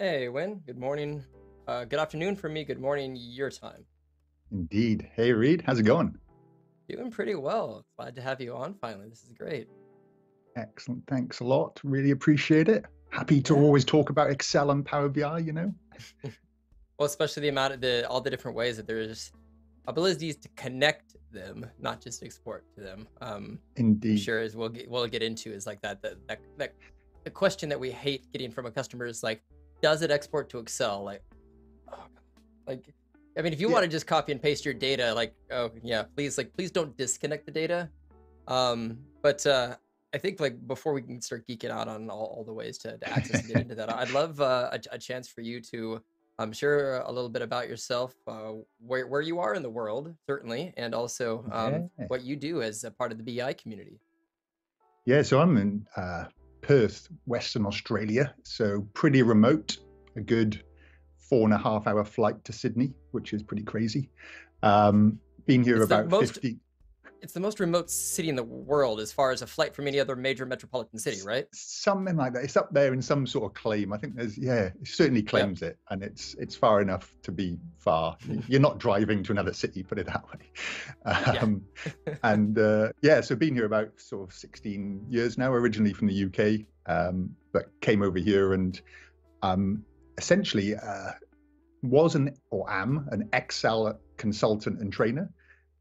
Hey, Wyn. Good morning. Uh, good afternoon for me. Good morning, your time. Indeed. Hey, Reid, how's it going? Doing pretty well. Glad to have you on finally. This is great. Excellent. Thanks a lot. Really appreciate it. Happy to Yeah. always talk about Excel and Power BI, you know? Well, especially the amount of the all the different ways that there's abilities to connect them, not just export to them. Um, I'm Indeed. sure as we'll get we'll get into is like that that that, that the question that we hate getting from a customer is like, does it export to Excel? Like, oh, like I mean, if you Yeah. want to just copy and paste your data, like, oh yeah, please, like, please don't disconnect the data. Um, but uh, I think like before we can start geeking out on all, all the ways to, to access and get into that, I'd love uh, a, a chance for you to um, share a little bit about yourself, uh, where where you are in the world, certainly, and also um, Yeah. what you do as a part of the BI community. Yeah, so I'm in uh, Perth, Western Australia. So pretty remote, a good four and a half hour flight to Sydney, which is pretty crazy. Um, been here It's about most 50, it's the most remote city in the world as far as a flight from any other major metropolitan city, right? something like that. It's up there in some sort of claim. I think there's yeah, it certainly claims it, and it's it's far enough to be far. You're not driving to another city, put it that way. Yeah. Um, and uh, yeah, so been here about sort of 16 years now. Originally from the UK, um, but came over here and um, essentially uh, was an or am an Excel consultant and trainer,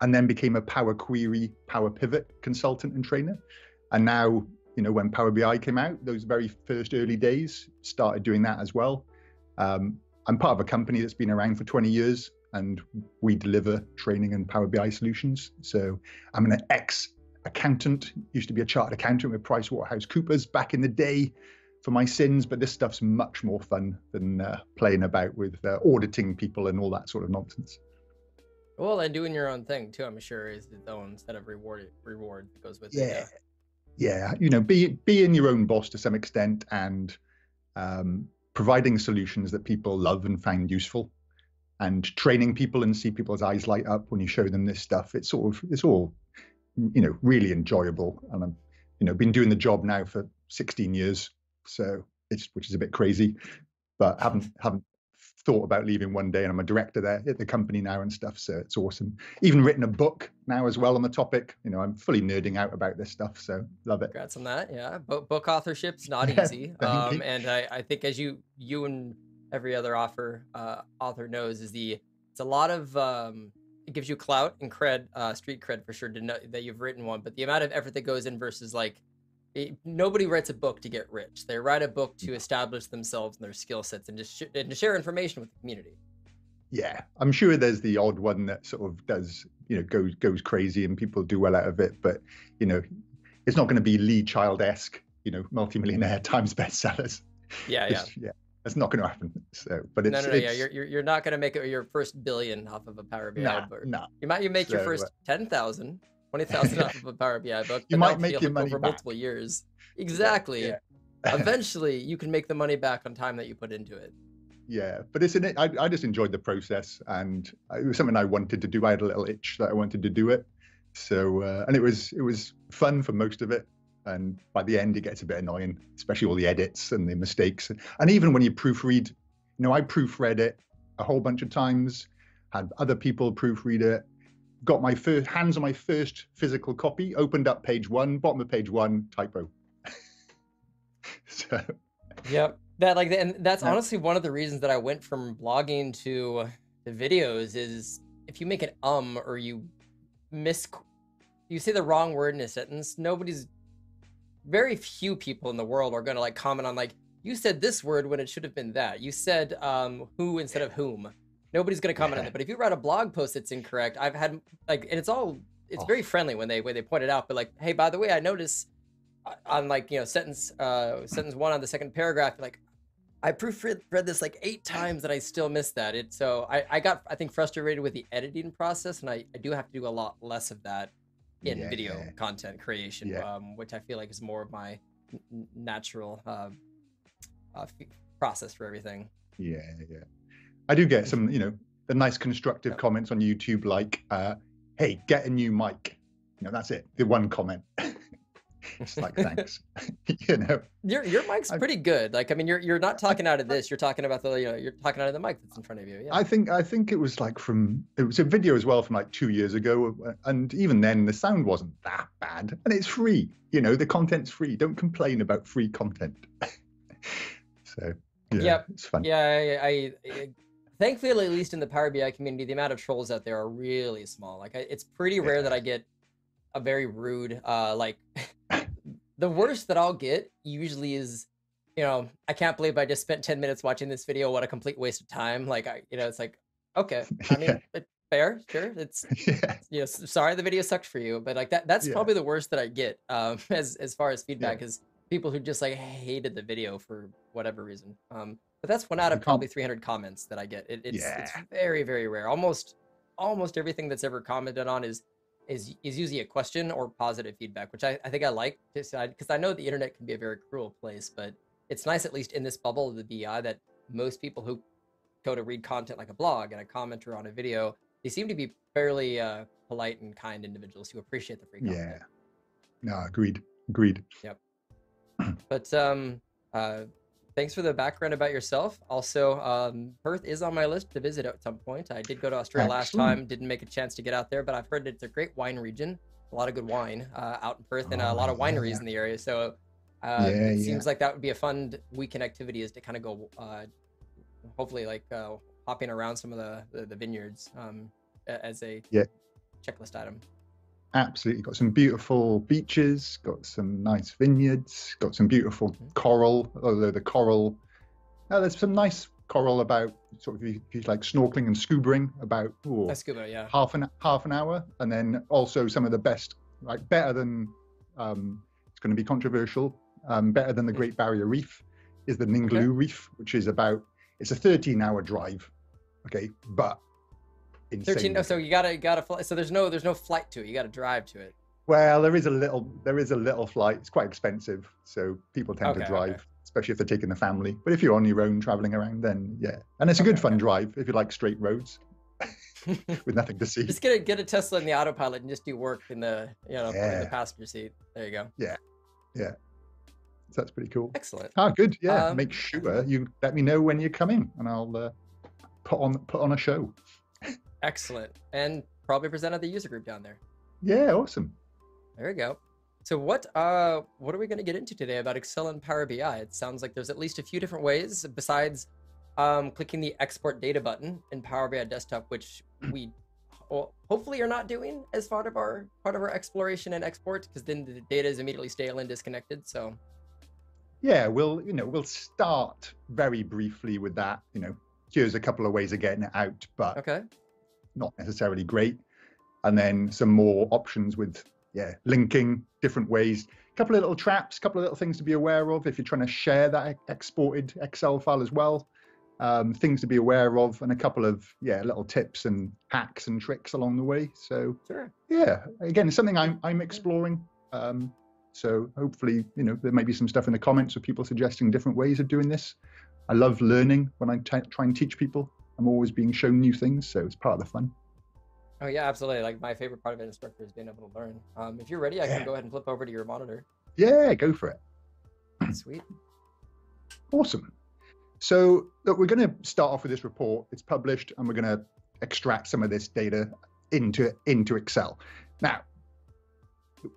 and then became a Power Query, Power Pivot consultant and trainer. And now, you know, when Power BI came out, those very first early days, started doing that as well. Um, I'm part of a company that's been around for 20 years, and we deliver training and Power BI solutions. So I'm an ex accountant, used to be a chartered accountant with PricewaterhouseCoopers back in the day for my sins, but this stuff's much more fun than uh, playing about with uh, auditing people and all that sort of nonsense. Well, and doing your own thing too, I'm sure, is its own set of reward reward that goes with it. yeah yeah you know be being your own boss to some extent and um, providing solutions that people love and find useful and training people and see people's eyes light up when you show them this stuff it's sort of it's all you know really enjoyable and i'm you know been doing the job now for 16 years so it's which is a bit crazy but haven't haven't thought about leaving one day and i'm a director there at the company now and stuff so it's awesome even written a book now as well on the topic you know i'm fully nerding out about this stuff so love it Congrats on that. Yeah, book book authorship's not Yeah, easy. Um, and I, I think as you you and every other author uh, author knows is the it's a lot of um, it gives you clout and cred, uh, street cred for sure to know that you've written one. But the amount of effort that goes in versus like it, nobody writes a book to get rich. They write a book to establish themselves and their skill sets and just sh- and to share information with the community. yeah i'm sure there's the odd one that sort of does you know goes goes crazy and people do well out of it but you know it's not going to be lee child-esque you know multimillionaire times bestsellers Yeah, yeah. Yeah that's not going to happen so but it's No, no, no. Yeah, it's- you're, you're you're not gonna make your first billion off of a Power BI nah, book. nah. You might you make your first uh, 10,000, 20,000 off of a Power BI book. You might make your money over back. multiple years. Exactly. yeah. Eventually, you can make the money back on time that you put into it. yeah but it's an I, I just enjoyed the process and it was something i wanted to do i had a little itch that i wanted to do it so uh, and it was it was fun for most of it and by the end it gets a bit annoying especially all the edits and the mistakes and even when you proofread you know i proofread it a whole bunch of times had other people proofread it got my first hands on my first physical copy opened up page one bottom of page one typo so Yep. That like and that's Yeah. honestly one of the reasons that I went from blogging to the videos is if you make an um or you miss you say the wrong word in a sentence, nobody's very few people in the world are going to like comment on like you said this word when it should have been that. You said um who instead of whom. Nobody's going to comment on Yeah. it. But if you write a blog post that's incorrect, I've had like and it's all it's Oh. very friendly when they when they point it out, but like hey, by the way, I noticed uh, on like, you know, sentence uh sentence 1 on the second paragraph like I proofread read this like eight times and I still missed that. It so I, I got I think frustrated with the editing process and I, I do have to do a lot less of that in video Yeah. content creation, Yeah. um, which I feel like is more of my natural uh, uh, process for everything. Yeah, yeah. I do get some, you know, the nice constructive comments on YouTube like, uh, hey, get a new mic. You know, that's it. The one comment. it's like thanks. you know. Your your mic's pretty good. Like I mean, you're you're not talking out of this. You're talking about the you know you're talking out of the mic that's in front of you. Yeah. I think I think it was like from it was a video as well from like two years ago, uh, and even then the sound wasn't that bad, and it's free. You know, the content's free. Don't complain about free content. so yeah, Yep. it's fun. Yeah, I, I thankfully at least in the Power BI community, the amount of trolls out there are really small. Like I, it's pretty rare that I get a very rude uh like the worst that I'll get usually is you know, I can't believe I just spent 10 minutes watching this video. What a complete waste of time. Like I you know, it's like okay. I mean, Yeah. it, fair, sure. It's yeah, you know, sorry the video sucked for you, but like that that's Yeah. probably the worst that I get um as as far as feedback is people who just like hated the video for whatever reason. Um but that's one out of probably 300 comments that I get. It, it's it's very very rare. Almost almost everything that's ever commented on is is is usually a question or positive feedback, which I, I think I like because I know the internet can be a very cruel place, but it's nice at least in this bubble of the BI that most people who go to read content like a blog and a commenter on a video, they seem to be fairly uh, polite and kind individuals who appreciate the free content. yeah. No, agreed. Agreed. Yep. but um, uh, thanks for the background about yourself. Also, um, Perth is on my list to visit at some point. I did go to Australia last time, didn't make a chance to get out there, but I've heard it's a great wine region. A lot of good wine uh, out in Perth, and a Oh, lot of wineries yeah. in the area. So uh, Yeah, it yeah. seems like that would be a fun weekend activity, is to kind of go, uh, hopefully, like uh, hopping around some of the the, the vineyards um, as a Yeah. checklist item. Absolutely. Got some beautiful beaches, got some nice vineyards, got some beautiful coral, although the coral, uh, there's some nice coral about sort of if you, like snorkeling and scubaing about ooh, scuba, yeah. half an half an hour, and then also some of the best, like better than um, it's going to be controversial, um, better than the Great Barrier Reef is the Ningaloo Reef, which is about it's a 13 hour drive, okay, but insane. 13 oh, so you gotta gotta fly so there's no there's no flight to it you gotta drive to it Well, there is a little there is a little flight. It's quite expensive, so people tend Okay, to okay. drive, especially if they're taking the family. But if you're on your own traveling around, then yeah, and it's a Okay, good fun okay. drive if you like straight roads with nothing to see. just get a get a tesla in the autopilot and just do work in the you know in the passenger seat there you go Yeah, yeah. So that's pretty cool. excellent Ah, good. Yeah, Um, make sure you let me know when you're coming, and I'll uh, put on put on a show. Excellent. And probably present at the user group down there. Yeah, awesome. there we go. So what uh what are we going to get into today about excel and power bi it sounds like there's at least a few different ways besides um clicking the export data button in power bi desktop which we ho- hopefully are not doing as part of our part of our exploration and export because then the data is immediately stale and disconnected so. Yeah, we'll you know we'll start very briefly with that. You know, here's a couple of ways of getting it out, but okay not necessarily great. And then some more options with yeah, linking different ways. A couple of little traps, a couple of little things to be aware of if you're trying to share that exported Excel file as well. Um, things to be aware of, and a couple of yeah, little tips and hacks and tricks along the way. So sure yeah, again, it's something I'm I'm exploring. Um, so hopefully, you know, there may be some stuff in the comments of people suggesting different ways of doing this. I love learning when I t- try and teach people. I'm always being shown new things, so it's part of the fun. Oh yeah, absolutely. Like my favorite part of an instructor is being able to learn. Um, if you're ready, I Yeah. can go ahead and flip over to your monitor. Yeah, go for it. Sweet. Awesome. So look, we're going to start off with this report. It's published, and we're going to extract some of this data into into Excel. Now,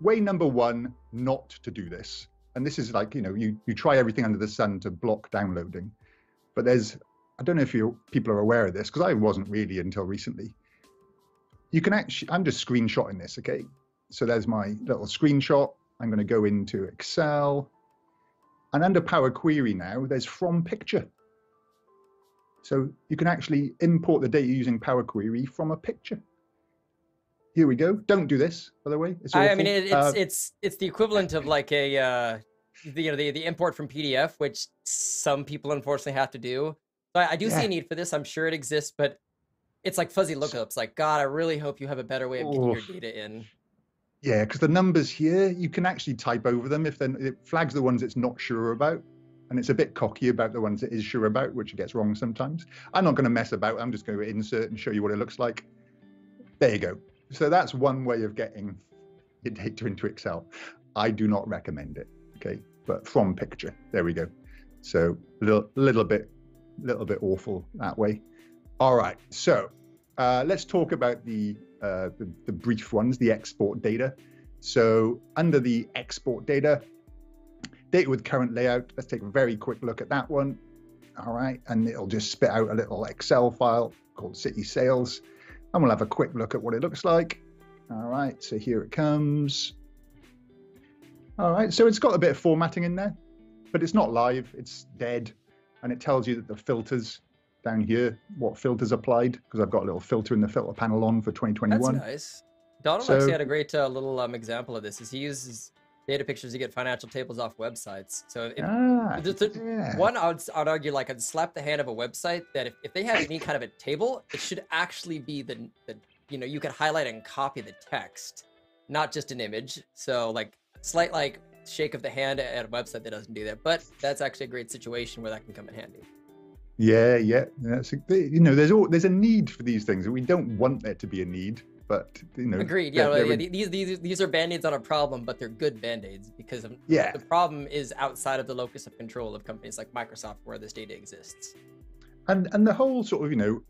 way number one, not to do this, and this is like you know you you try everything under the sun to block downloading, but there's I don't know if you people are aware of this because I wasn't really until recently. You can actually I'm just screenshotting this, okay? So there's my little screenshot. I'm going to go into Excel. And under Power Query now, there's from picture. So you can actually import the data using Power Query from a picture. Here we go. Don't do this, by the way. It's I, I mean, it, it's Uh, it's it's the equivalent of like a uh, the, you know the the import from PDF, which some people unfortunately have to do. So I, I do see a need for this. I'm sure it exists, but it's like fuzzy lookups. Like God, I really hope you have a better way of getting your data in. yeah, because the numbers here, you can actually type over them if then it flags the ones it's not sure about. And it's a bit cocky about the ones it is sure about, which it gets wrong sometimes. I'm not going to mess about. I'm just going to insert and show you what it looks like. There you go. So that's one way of getting your data into Excel. I do not recommend it. Okay, but from picture, there we go. So a little, little bit, little bit awful that way. All right, so uh, let's talk about the, uh, the the brief ones, the export data. So under the export data, data with current layout. Let's take a very quick look at that one. All right, and it'll just spit out a little Excel file called City Sales, and we'll have a quick look at what it looks like. All right, so here it comes. All right, so it's got a bit of formatting in there, but it's not live, it's dead. And it tells you that the filters down here, what filters applied, because I've got a little filter in the filter panel on for 2021. That's nice. Donald So- actually had a great uh, little um, example of this. Is he uses data pictures to get financial tables off websites. So if, Ah, the- yeah. one, I would, s- I'd argue like I'd slap the hand of a website that if, if they have any kind of a table, it should actually be the, the you know you could highlight and copy the text, not just an image. So like slight like shake of the hand at a website that doesn't do that. But that's actually a great situation where that can come in handy. Yeah, yeah. That's a, you know, there's all there's a need for these things. We don't want there to be a need, but you know, Agreed. Yeah, they're- well, they're yeah. These these these are band-aids on a problem, but they're good band-aids because of, Yeah. the problem is outside of the locus of control of companies like Microsoft, where this data exists. and and the whole sort of you know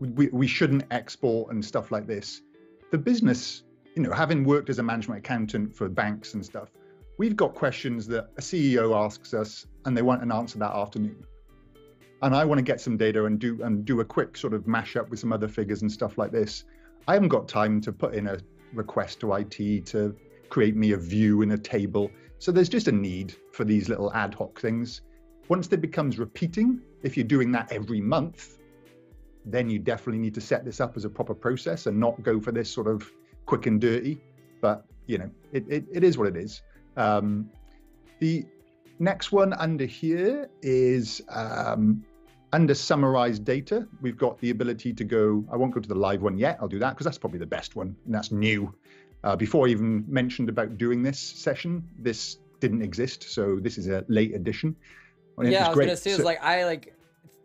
we, we shouldn't export and stuff like this the business you know having worked as a management accountant for banks and stuff we've got questions that a ceo asks us and they want an answer that afternoon. And i want to get some data and do and do a quick sort of mash up with some other figures and stuff like this. I haven't got time to put in a request to it to create me a view in a table. So there's just a need for these little ad hoc things. Once it becomes repeating, if you're doing that every month, then you definitely need to set this up as a proper process and not go for this sort of quick and dirty. But you know, it, it, it is what it is. Um, the next one under here is um, under summarized data. We've got the ability to go. I won't go to the live one yet. I'll do that because that's probably the best one and that's new. Uh, before I even mentioned about doing this session, this didn't exist, so this is a late addition. And it yeah, I was great. gonna say, So- it's like I like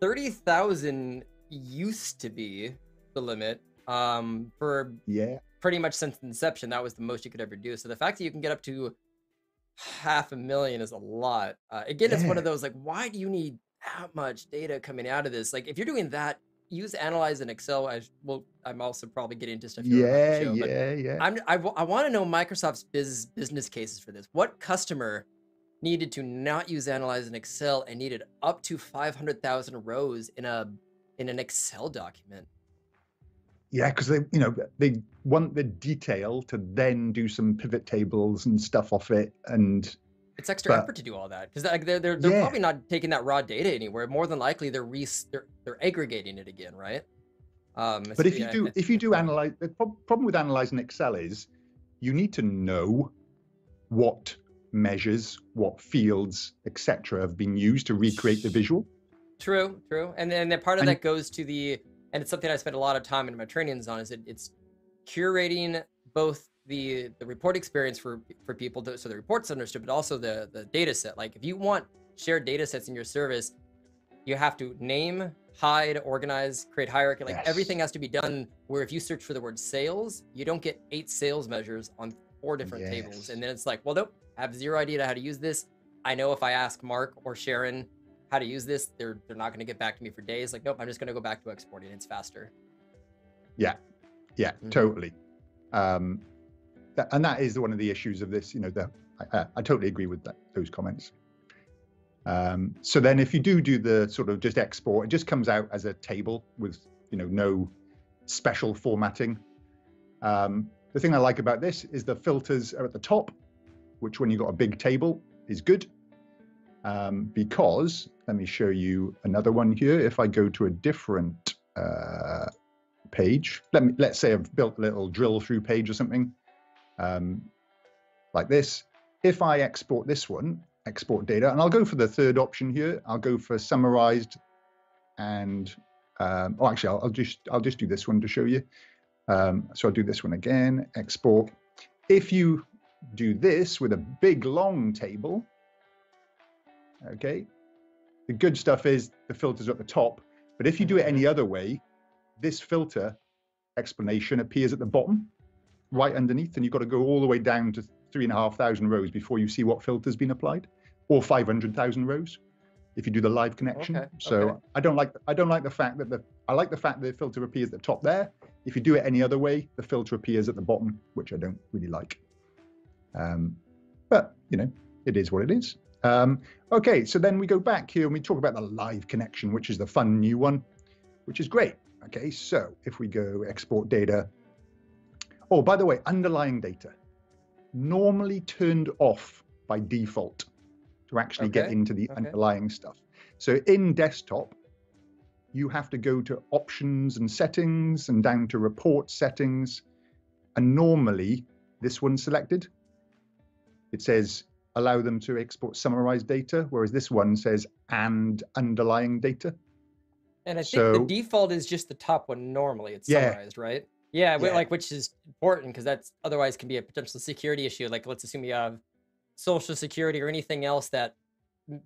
thirty thousand used to be the limit um for yeah, pretty much since inception. That was the most you could ever do. So the fact that you can get up to half a million is a lot. Uh, again, it's one of those like, why do you need that much data coming out of this? Like, if you're doing that, use analyze in Excel. I well, I'm also probably getting into stuff. here about the yeah, show, yeah, yeah. I'm, I, want to know Microsoft's biz, business cases for this. What customer needed to not use Analyze in Excel and needed up to 500,000 rows in a in an Excel document? Yeah, because they, you know, they want the detail to then do some pivot tables and stuff off it, and It's extra But- effort to do all that because like they're they're, they're Yeah. probably not taking that raw data anywhere. More than likely, they're re they're, they're aggregating it again, right? Um, but if you yeah, do, if you do analyze, the problem with analyze in Excel is you need to know what measures, what fields, etc., have been used to recreate the visual. True, true. And then part of And- that goes to the and it's something I spend a lot of time in my trainings on is it, it's curating both the the report experience for for people to, so the reports understood, but also the the data set. Like if you want shared data sets in your service, you have to name, hide, organize, create hierarchy. Like Yes. everything has to be done where if you search for the word sales, you don't get eight sales measures on four different tables. And then it's like, well, nope, I have zero idea how to use this. I know if I ask Mark or Sharon how to use this, they're they're not going to get back to me for days. Like, nope, I'm just going to go back to exporting. It's faster. Yeah, yeah, Mhm. totally. Um, that, and that is one of the issues of this. You know, the, I, I, I totally agree with that, those comments. Um, so then, if you do do the sort of just export, it just comes out as a table with you know no special formatting. Um, the thing I like about this is the filters are at the top, which when you've got a big table is good. Um, because let me show you another one here. If I go to a different uh, page. Let me let's say I've built a little drill through page or something um, like this. If I export this one, export data, and I'll go for the third option here. I'll go for summarized, and um, oh, actually, I'll, I'll just I'll just do this one to show you. Um, so I'll do this one again. Export. If you do this with a big long table, okay, the good stuff is the filters at the top. But if you do it any other way, this filter explanation appears at the bottom, right underneath, and you've got to go all the way down to three and a half thousand rows before you see what filter's been applied, or 500,000 rows if you do the live connection. Okay, So okay. I don't like I don't like the fact that the I like the fact that the filter appears at the top there. If you do it any other way, the filter appears at the bottom, which I don't really like. Um, but you know, it is what it is. Um, okay, so then we go back here and we talk about the live connection, which is the fun new one, which is great. Okay, so if we go export data. Oh, by the way, underlying data normally turned off by default to actually get into the okay. underlying stuff. So in desktop, you have to go to options and settings and down to report settings. And normally this one's selected. It says allow them to export summarized data, whereas this one says and underlying data. And I think So- the default is just the top one normally. It's Yeah. summarized, right? Yeah, Yeah. like which is important because that's otherwise can be a potential security issue. Like let's assume you have social security or anything else that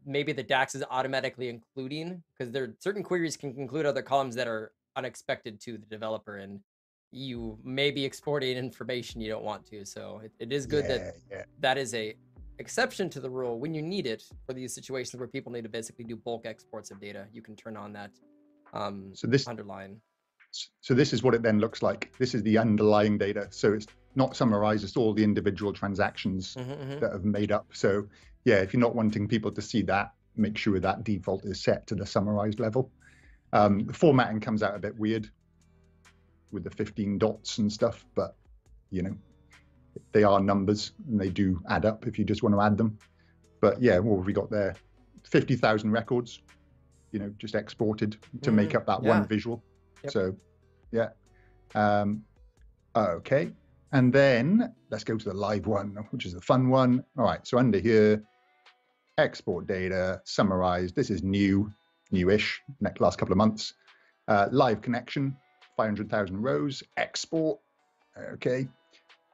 maybe the DAX is automatically including because there certain queries can include other columns that are unexpected to the developer and you may be exporting information you don't want to. So it, it is good that yeah, yeah. that is a exception to the rule when you need it for these situations where people need to basically do bulk exports of data you can turn on that um So this underline so this is what it then looks like. This is the underlying data. So it's not summarized, it's all the individual transactions Mhm, mhm. that have made up. So yeah, if you're not wanting people to see that, make sure that default is set to the summarized level. Um, the formatting comes out a bit weird with the 15 dots and stuff, but you know, they are numbers and they do add up if you just want to add them. But yeah, what have we got there? 50,000 records, you know, just exported to make Mhm, up that yeah. one visual. Yep. So yeah. Um, okay. And then let's go to the live one, which is the fun one. All right. So under here, export data, summarized. This is new, newish, next last couple of months. Uh, live connection, 500,000 rows, export. Okay.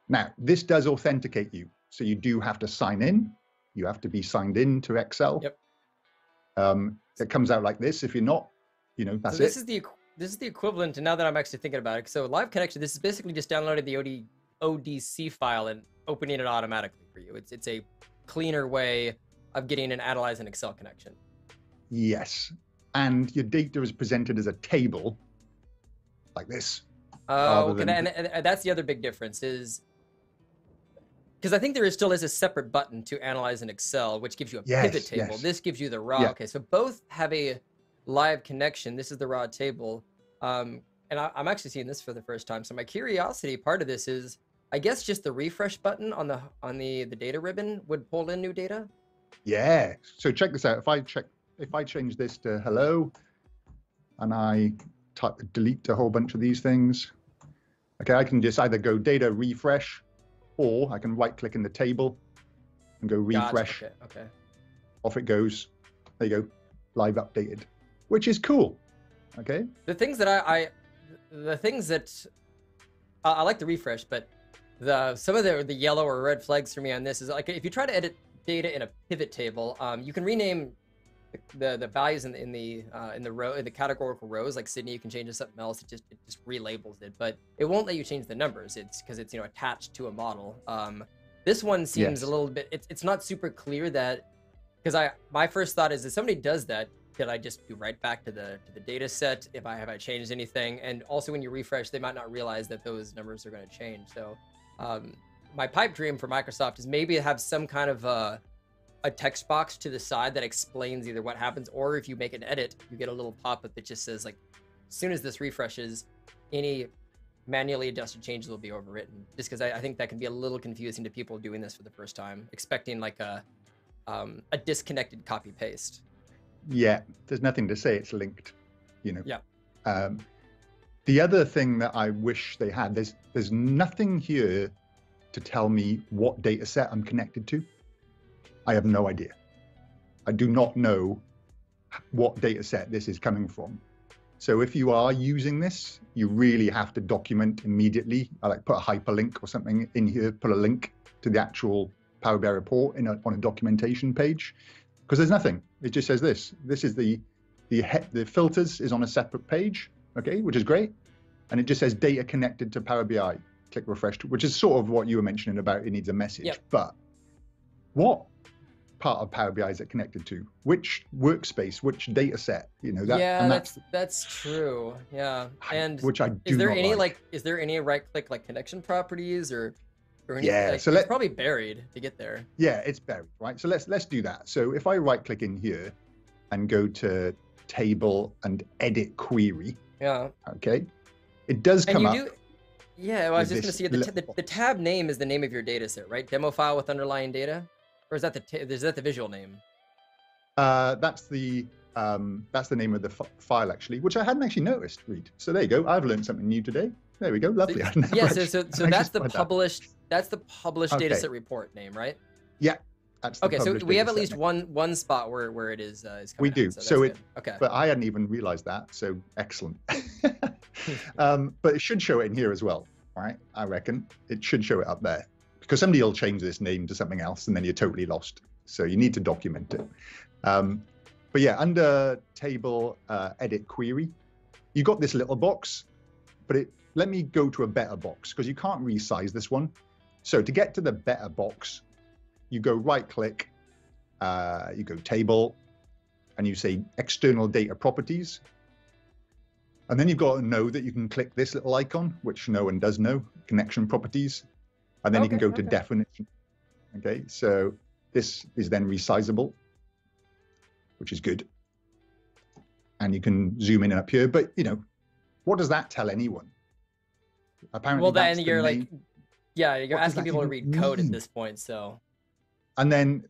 Now, this does authenticate you. So you do have to sign in. You have to be signed in to Excel. Yep. Um, it comes out like this. If you're not, you know, that's so this it. is the this is the equivalent to now that i'm actually thinking about it so live connection this is basically just downloading the OD, odc file and opening it automatically for you it's it's a cleaner way of getting an Atlas and analyzing excel connection Yes. And your data is presented as a table like this. Oh, okay, than- and, and, and that's the other big difference is because I think there is still is a separate button to analyze in Excel, which gives you a pivot table. yes. This gives you the raw. Yeah. Okay, so both have a live connection. This is the raw table, um, and I, I'm actually seeing this for the first time. So my curiosity part of this is, I guess, just the refresh button on the on the the data ribbon would pull in new data. Yeah. So check this out. If I check, if I change this to hello, and I type, delete a whole bunch of these things, okay, I can just either go data refresh, or I can right click in the table and go Gotcha, refresh. Okay. Okay. Off it goes. There you go. Live updated, which is cool. Okay. the things that I, I the things that I, I like the refresh, but the some of the the yellow or red flags for me on this is like if you try to edit data in a pivot table, um, you can rename the, the, values in the in the uh, in the row in the categorical rows. Like Sydney, you can change to something else. It just it just relabels it, but it won't let you change the numbers. It's because it's you know attached to a model. Um, this one seems Yes. a little bit. It's it's not super clear that because I my first thought is if somebody does that, could I just do right back to the to the data set if I have I changed anything? And also when you refresh, they might not realize that those numbers are going to change. So um, my pipe dream for Microsoft is maybe have some kind of uh, a text box to the side that explains either what happens or if you make an edit, you get a little pop-up that just says like, as soon as this refreshes, any manually adjusted changes will be overwritten. Just because I, I think that can be a little confusing to people doing this for the first time, expecting like a um, a disconnected copy paste. Yeah, there's nothing to say it's linked, you know. Yeah. Um, the other thing that I wish they had, there's there's nothing here to tell me what data set I'm connected to. I have no idea. I do not know what data set this is coming from. So if you are using this, you really have to document immediately. I like put a hyperlink or something in here, put a link to the actual Power BI report in a, on a documentation page, because there's nothing. It just says this. This is the the he- the filters is on a separate page, okay, which is great, and it just says data connected to Power BI. click refresh, which is sort of what you were mentioning about it needs a message. Yep. But what part of Power BI is it connected to? Which workspace? Which data set? You know that. yeah, and that's that's true. Yeah, and which I do is there any like. like is there any right click like connection properties or or Yeah, like, so it's let- probably buried to get there. Yeah, it's buried, right? So let's let's do that. So if I right click in here and go to table and edit query, Yeah, okay, it does come up. do. Yeah, well, I was just gonna see the, t- the the tab name is the name of your data set, right? Demo file with underlying data, or is that the is that the visual name? Uh, that's the um, that's the name of the f- file actually, which I hadn't actually noticed. Reid. So there you go. I've learned something new today. There we go. Lovely. Never Yeah, so actually- so, I so that's the spotted that. published that's the published Okay. data set report name, right? Yeah. That's the Okay, so we have at least name. one one spot where where it is uh, is We coming out, do. So, So it- good. okay. but I hadn't even realized that. So excellent. um, but it should show it in here as well, right? I reckon it should show it up there because somebody will change this name to something else and then you're totally lost. So you need to document it. Um, but yeah, under table uh, edit query, you got this little box, but it let me go to a better box because you can't resize this one. So to get to the better box, you go right click, uh, you go table, and you say external data properties. And then you've got to know that you can click this little icon, which no one does know, connection properties. And then you can Okay, go to definition. Okay, so this is then resizable, which is good. And you can zoom in up here, but you know, what does that tell anyone? Apparently, well, then you're main- like, yeah, you're What asking people to read code at this point. So and then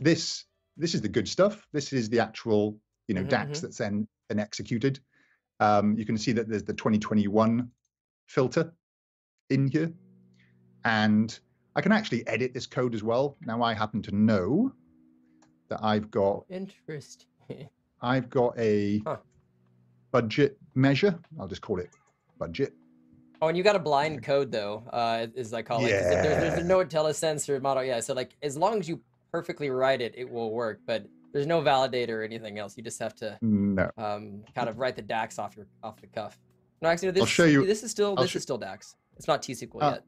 this this is the good stuff this is the actual you know Mhm, dax mhm. that's then then executed um, you can see that there's the 2021 filter in here and i can actually edit this code as well now i happen to know that i've got interesting. i've got a Huh. budget measure i'll just call it budget Oh, and you got a blind code though, uh, is I call it. 'cause if There's, there's Yeah. no IntelliSense or model. Yeah, so like as long as you perfectly write it, it will work. But there's no validator or anything else. You just have to no um, kind of write the DAX off your off the cuff. No, actually, this show you- this is still I'll this is still DAX. It's not T SQL Uh, yet.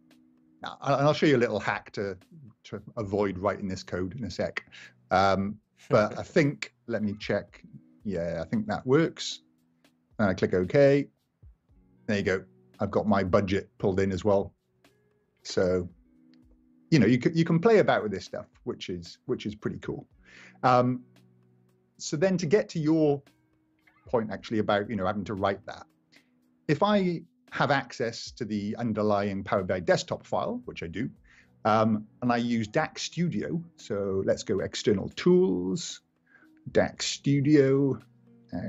And I'll show you a little hack to to avoid writing this code in a sec. Um, but I think let me check. Yeah, I think that works. And I click OK. There you go. I've got my budget pulled in as well. So, you know, you can you can play about with this stuff, which is which is pretty cool. Um, so then to get to your point actually about you know having to write that, if I have access to the underlying Power BI desktop file, which I do, um, and I use DAX Studio. So let's go external tools, DAX Studio.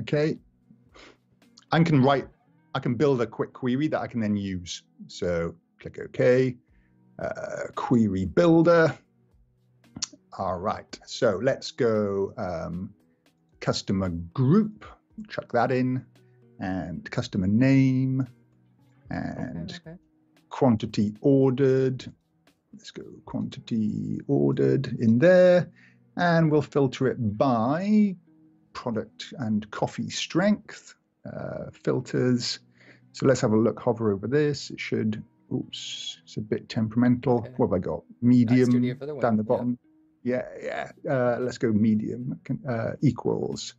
Okay. I can write, I can build a quick query that I can then use. So click OK, uh, query builder. All right. So let's go um, customer group, chuck that in, and customer name and okay, okay. quantity ordered. Let's go quantity ordered in there. And we'll filter it by product and coffee strength, uh, filters. So let's have a look, hover over this. It should, oops, it's a bit temperamental. Okay. What have I got? Medium the down the bottom. Yeah, yeah. Uh, let's go medium uh, equals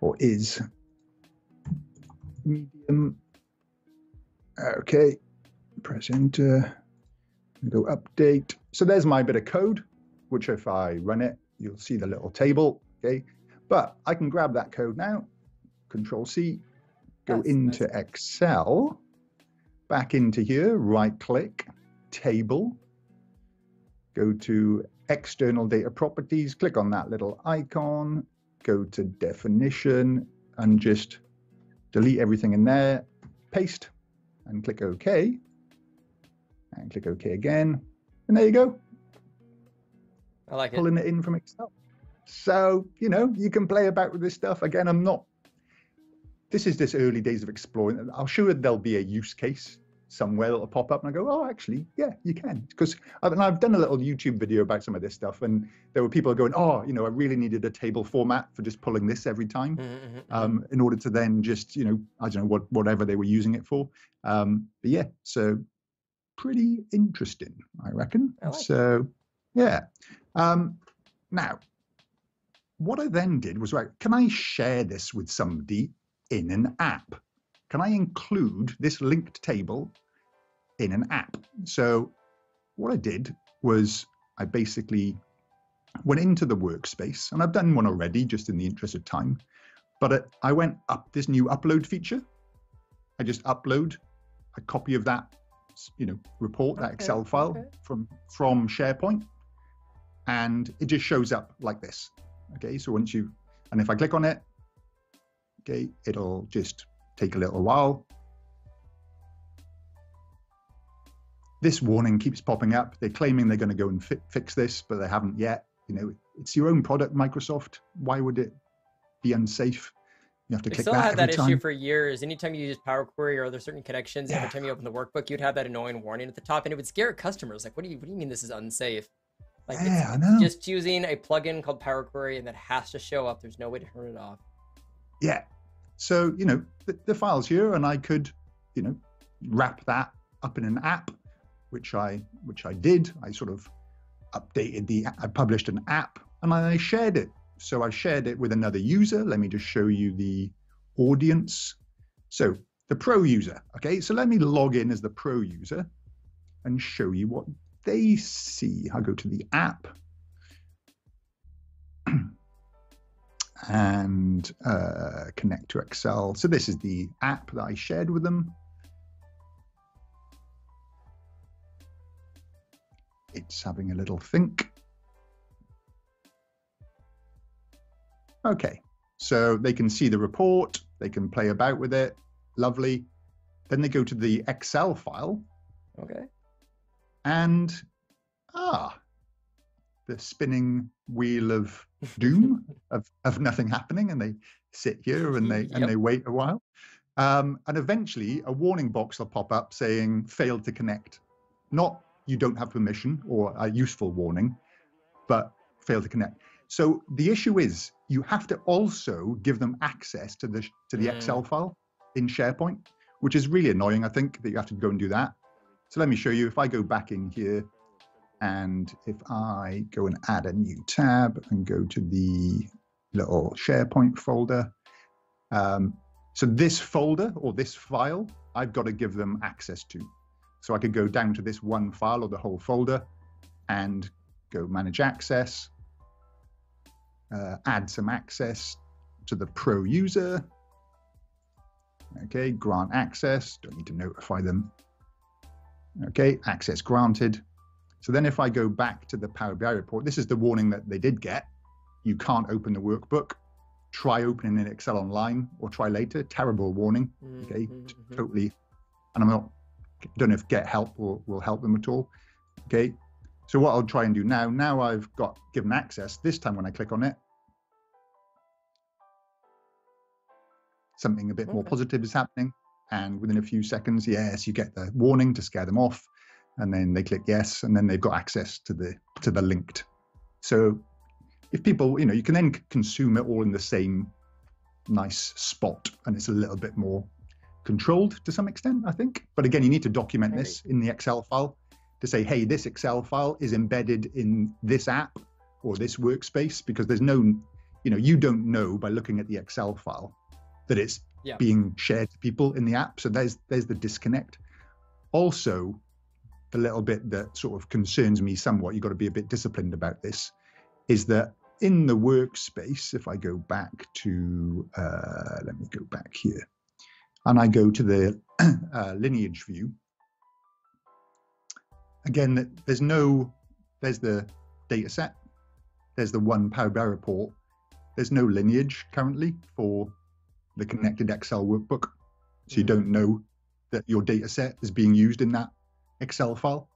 or is medium. Okay, press enter. Go update. So there's my bit of code, which if I run it, you'll see the little table. Okay, but I can grab that code now. Control C, go That's into Excel, back into here, right click, table, go to external data properties, click on that little icon, go to definition, and just delete everything in there, paste, and click OK. And click OK again. And there you go, I like it. pulling it in from Excel. So, you know, you can play about with this stuff. Again, I'm not, this is this early days of exploring. I'm sure there'll be a use case somewhere that'll pop up and I go, oh, actually, yeah, you can. Because I've, I've done a little YouTube video about some of this stuff, and there were people going, oh, you know, I really needed a table format for just pulling this every time Mhm, mhm, mhm. um, in order to then just, you know, I don't know what whatever they were using it for. Um, but yeah, so pretty interesting, I reckon. I like so, yeah. Um, now, what I then did was, right, can I share this with somebody in an app? Can I include this linked table in an app? So, what I did was I basically went into the workspace, and I've done one already just in the interest of time, but I went up this new upload feature. I just upload a copy of that, you know, report, that Okay, Excel file okay. from from SharePoint, and it just shows up like this. Okay, so once you, and if I click on it, okay, it'll just take a little while. This warning keeps popping up. They're claiming they're going to go and fi- fix this, but they haven't yet. You know, it's your own product, Microsoft. Why would it be unsafe? You have to They click still that had that every issue for years. Anytime you use Power Query or other certain connections, every time you open the workbook, you'd have that annoying warning at the top, and it would scare customers. Like, what do you what do you mean this is unsafe? Like, yeah, I know. just using a plugin called Power Query, and that has to show up. There's no way to turn it off. Yeah. So, you know, the, the file's here and I could, you know, wrap that up in an app, which I which I did. I sort of updated the I published an app and I shared it. So I shared it with another user. Let me just show you the audience. So the pro user. Okay, so let me log in as the pro user and show you what they see. I'll go to the app. and uh, connect to Excel. So this is the app that I shared with them. It's having a little think. Okay, so they can see the report, they can play about with it. Lovely. Then they go to the Excel file Okay. and ah, the spinning wheel of doom of, of nothing happening and they sit here and they and they wait a while um, and eventually a warning box will pop up saying failed to connect not you don't have permission or a useful warning but fail to connect so the issue is you have to also give them access to the to the Mm. excel file in sharepoint which is really annoying i think that you have to go and do that so let me show you if i go back in here and if I go and add a new tab and go to the little SharePoint folder, um, so this folder or this file, I've got to give them access to. So I could go down to this one file or the whole folder and go manage access, uh, add some access to the pro user. Okay, grant access, don't need to notify them. Okay, access granted. So then if I go back to the Power BI report, this is the warning that they did get. You can't open the workbook. Try opening in Excel online or try later. Terrible warning. Okay, Mhm, t- mhm. totally. And I'm not, don't know if get help will, will help them at all. Okay, so what I'll try and do now, now I've got given access, this time when I click on it, something a bit more positive is happening. And within a few seconds, yes, you get the warning to scare them off. And then they click yes, and then they've got access to the to the linked. So if people, you know, you can then consume it all in the same nice spot, and it's a little bit more controlled to some extent, I think. But again, you need to document this in the Excel file to say, hey, this Excel file is embedded in this app or this workspace because there's no, you know, you don't know by looking at the Excel file that it's Yeah. being shared to people in the app. So there's there's the disconnect. Also, the little bit that sort of concerns me somewhat, you've got to be a bit disciplined about this, is that in the workspace, if I go back to, uh, let me go back here, and I go to the uh, lineage view, again, there's no, there's the data set, there's the one Power BI report, there's no lineage currently for the connected Excel workbook. So you Mhm. don't know that your data set is being used in that Excel file,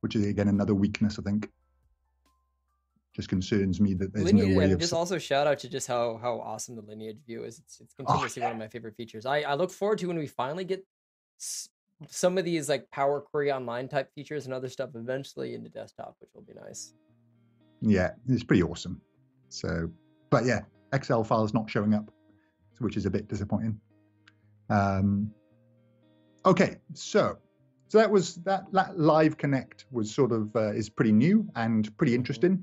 which is again another weakness, I think. Just concerns me that there's lineage, no way and of. just also shout out to just how how awesome the lineage view is. It's it's continuously one of my favorite features. I I look forward to when we finally get s- some of these like Power Query online type features and other stuff eventually into desktop, which will be nice. Yeah, it's pretty awesome. So, but yeah, Excel files not showing up, which is a bit disappointing. Um, okay, so so that was that, that live connect was sort of uh, is pretty new and pretty interesting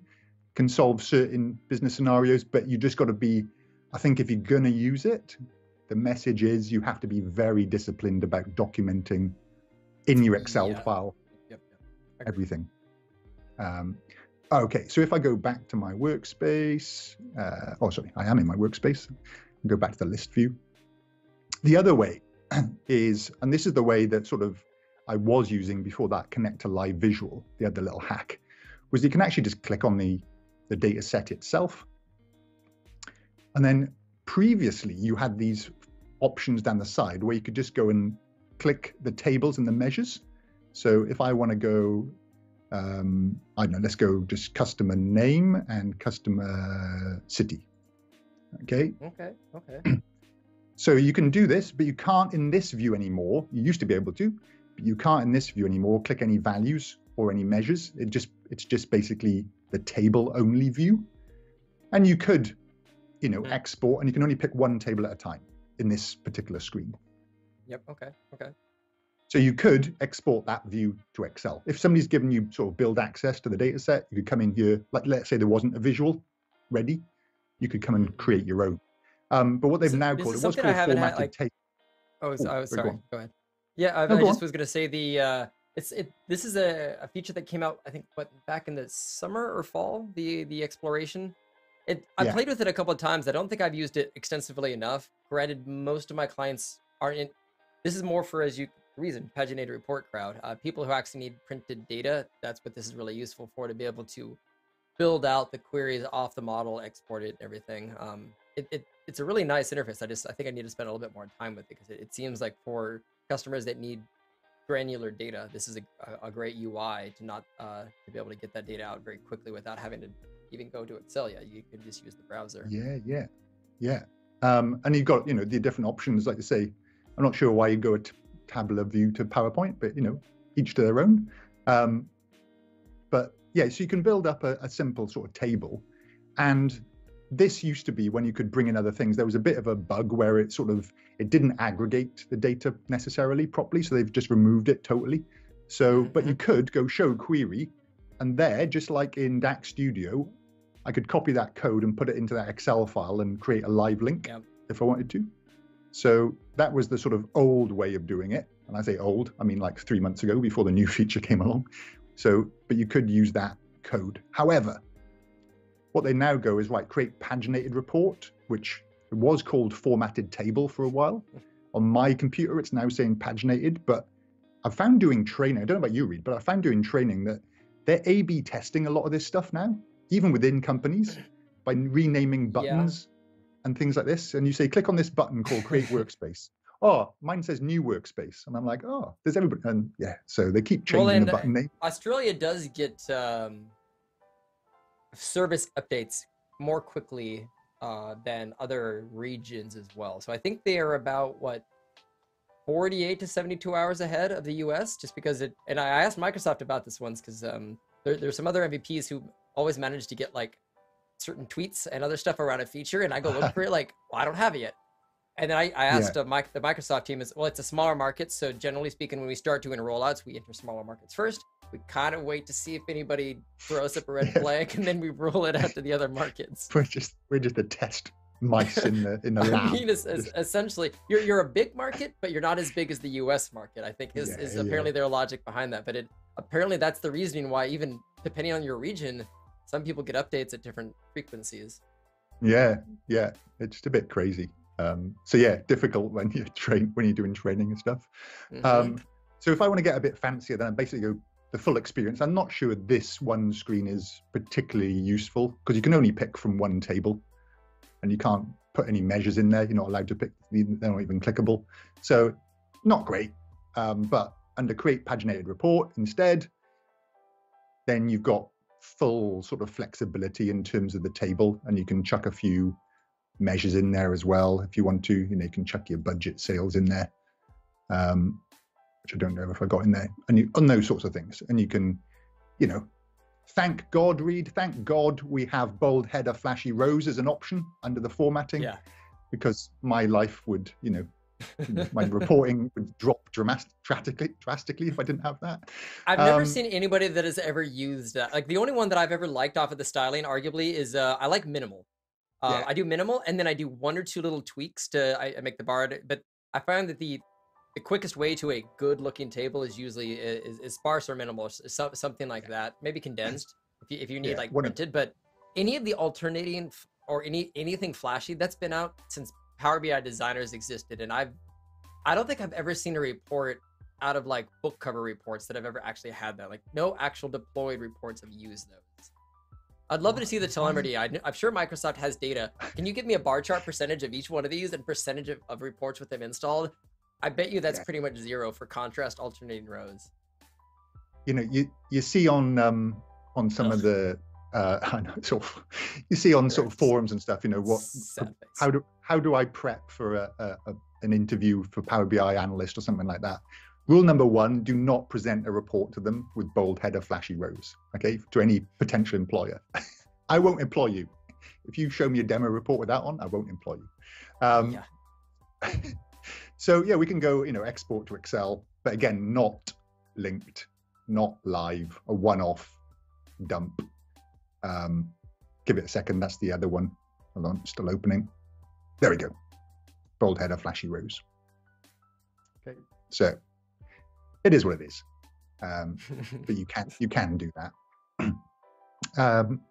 can solve certain business scenarios but you just got to be i think if you're going to use it the message is you have to be very disciplined about documenting in your excel Yeah. file Yep. yep. everything. Um, okay, so if I go back to my workspace, uh, oh, sorry, I am in my workspace. Go back to the list view. The other way is, and this is the way that sort of I was using before that connect to live visual, the other little hack, was you can actually just click on the, the data set itself. And then previously you had these options down the side where you could just go and click the tables and the measures. So if I want to go, um, I don't know, let's go just customer name and customer city. Okay, Okay. Okay. so you can do this, but you can't in this view anymore. You used to be able to, but you can't in this view anymore. Click any values or any measures. It just it's just basically the table only view, and you could, you know, Mhm. export, and you can only pick one table at a time in this particular screen. Yep. Okay. Okay. So you could export that view to Excel. If somebody's given you sort of build access to the data set, you could come in here, like let's say there wasn't a visual ready, you could come and create your own. Um, but what they've now called it was called haven't had, formatted like- tape. Oh, Oh, sorry, go Go ahead. Yeah, I, No, I just on. was gonna say the uh, it's it. This is a, a feature that came out I think what back in the summer or fall. The the exploration. It I Yeah. played with it a couple of times. I don't think I've used it extensively enough. Granted, most of my clients aren't in. This is more for as you reason paginated report crowd. Uh, people who actually need printed data. That's what this is really useful for to be able to build out the queries off the model, export it, and everything. Um, it, it it's a really nice interface. I just I think I need to spend a little bit more time with it because it, it seems like for customers that need granular data, this is a, a, a great UI to not uh, to be able to get that data out very quickly without having to even go to Excel. Yeah, you can just use the browser. Yeah, yeah, yeah. Um, and you've got you know the different options. Like you say, I'm not sure why you go to tabular view to PowerPoint, but you know each to their own. Um, but yeah, so you can build up a, a simple sort of table, and this used to be when you could bring in other things. There was a bit of a bug where it sort of it didn't aggregate the data necessarily properly, so they've just removed it totally. So, but you mm-hmm. could go show query, and there, just like in DAX Studio, I could copy that code and put it into that Excel file and create a live link Yep. if I wanted to. So that was the sort of old way of doing it. And I say old, I mean like three months ago before the new feature came along. So, but you could use that code. However, what they now go is right, create paginated report, which was called formatted table for a while. On my computer, it's now saying paginated, but I found doing training, I don't know about you, Reid, but I found doing training that they're A B testing a lot of this stuff now, even within companies, by renaming Yeah. buttons and things like this. And you say, click on this button called create workspace. Oh, mine says new workspace. And I'm like, oh, there's everybody. And yeah, so they keep changing Well, the button name. Australia does get um, service updates more quickly uh, than other regions as well. So I think they are about what 48 to 72 hours ahead of the US just because it and I asked Microsoft about this once because um, there, there's some other MVPs who always manage to get like certain tweets and other stuff around a feature and I go look for it like well, I don't have it yet. And then I, I asked Mike, the Microsoft team is well, it's a smaller market. So generally speaking, when we start doing rollouts, we enter smaller markets first. We kind of wait to see if anybody throws up a red flag, and then we roll it out to the other markets. We're just we're just the test mice in the in the lab. I mean, it's, it's essentially, you're you're a big market, but you're not as big as the U.S. market. I think is, Yeah, is yeah. apparently their logic behind that. But it apparently that's the reasoning why even depending on your region, some people get updates at different frequencies. Yeah, yeah, it's just a bit crazy. Um, so yeah, difficult when you train when you're doing training and stuff. Mhm. Um, so if I want to get a bit fancier, then I basically go the full experience. I'm not sure this one screen is particularly useful because you can only pick from one table, and you can't put any measures in there. You're not allowed to pick; they're not even clickable. So not great. Um, but under create paginated report instead, then you've got full sort of flexibility in terms of the table, and you can chuck a few measures in there as well if you want to. You know, you can chuck your budget sales in there, um, which I don't know if I got in there, and you, on those sorts of things. And you can, you know, thank God, Reid, thank God we have bold header flashy rows as an option under the formatting Yeah. because my life would, you know, my reporting would drop dramatically, drastically if I didn't have that. I've never um, seen anybody that has ever used uh, like the only one that I've ever liked off of the styling, arguably, is uh, I like minimal. Uh, yeah. I do minimal, and then I do one or two little tweaks to I, I make the bar. But I find that the the quickest way to a good looking table is usually is, is sparse or minimal, so, something like that. Maybe condensed if you if you need yeah, like printed. But any of the alternating or any anything flashy that's been out since Power BI designers existed, and I've I don't think I've ever seen a report out of like book cover reports that I've ever actually had that. Like no actual deployed reports have used those. I'd love to see the telemetry. I, am sure Microsoft has data. Can you give me a bar chart percentage of each one of these and percentage of, of reports with them installed? I bet you that's yeah. pretty much zero for contrast alternating rows. You know, you you see on um on some of the uh, I know, sort of, you see on sort of forums and stuff, you know, what, how do how do I prep for a, a, a, an interview for Power BI analyst or something like that? Rule number one: do not present a report to them with bold header, flashy rows. Okay, to any potential employer, I won't employ you. If you show me a demo report with that on, I won't employ you. Um, yeah. so yeah, we can go, you know, export to Excel, but again, not linked, not live, a one-off dump um, give it a second. That's the other one. Hold on, still opening. There we go. Bold header, flashy rows. Okay, so it is what it is. Um, but you can you can do that. um,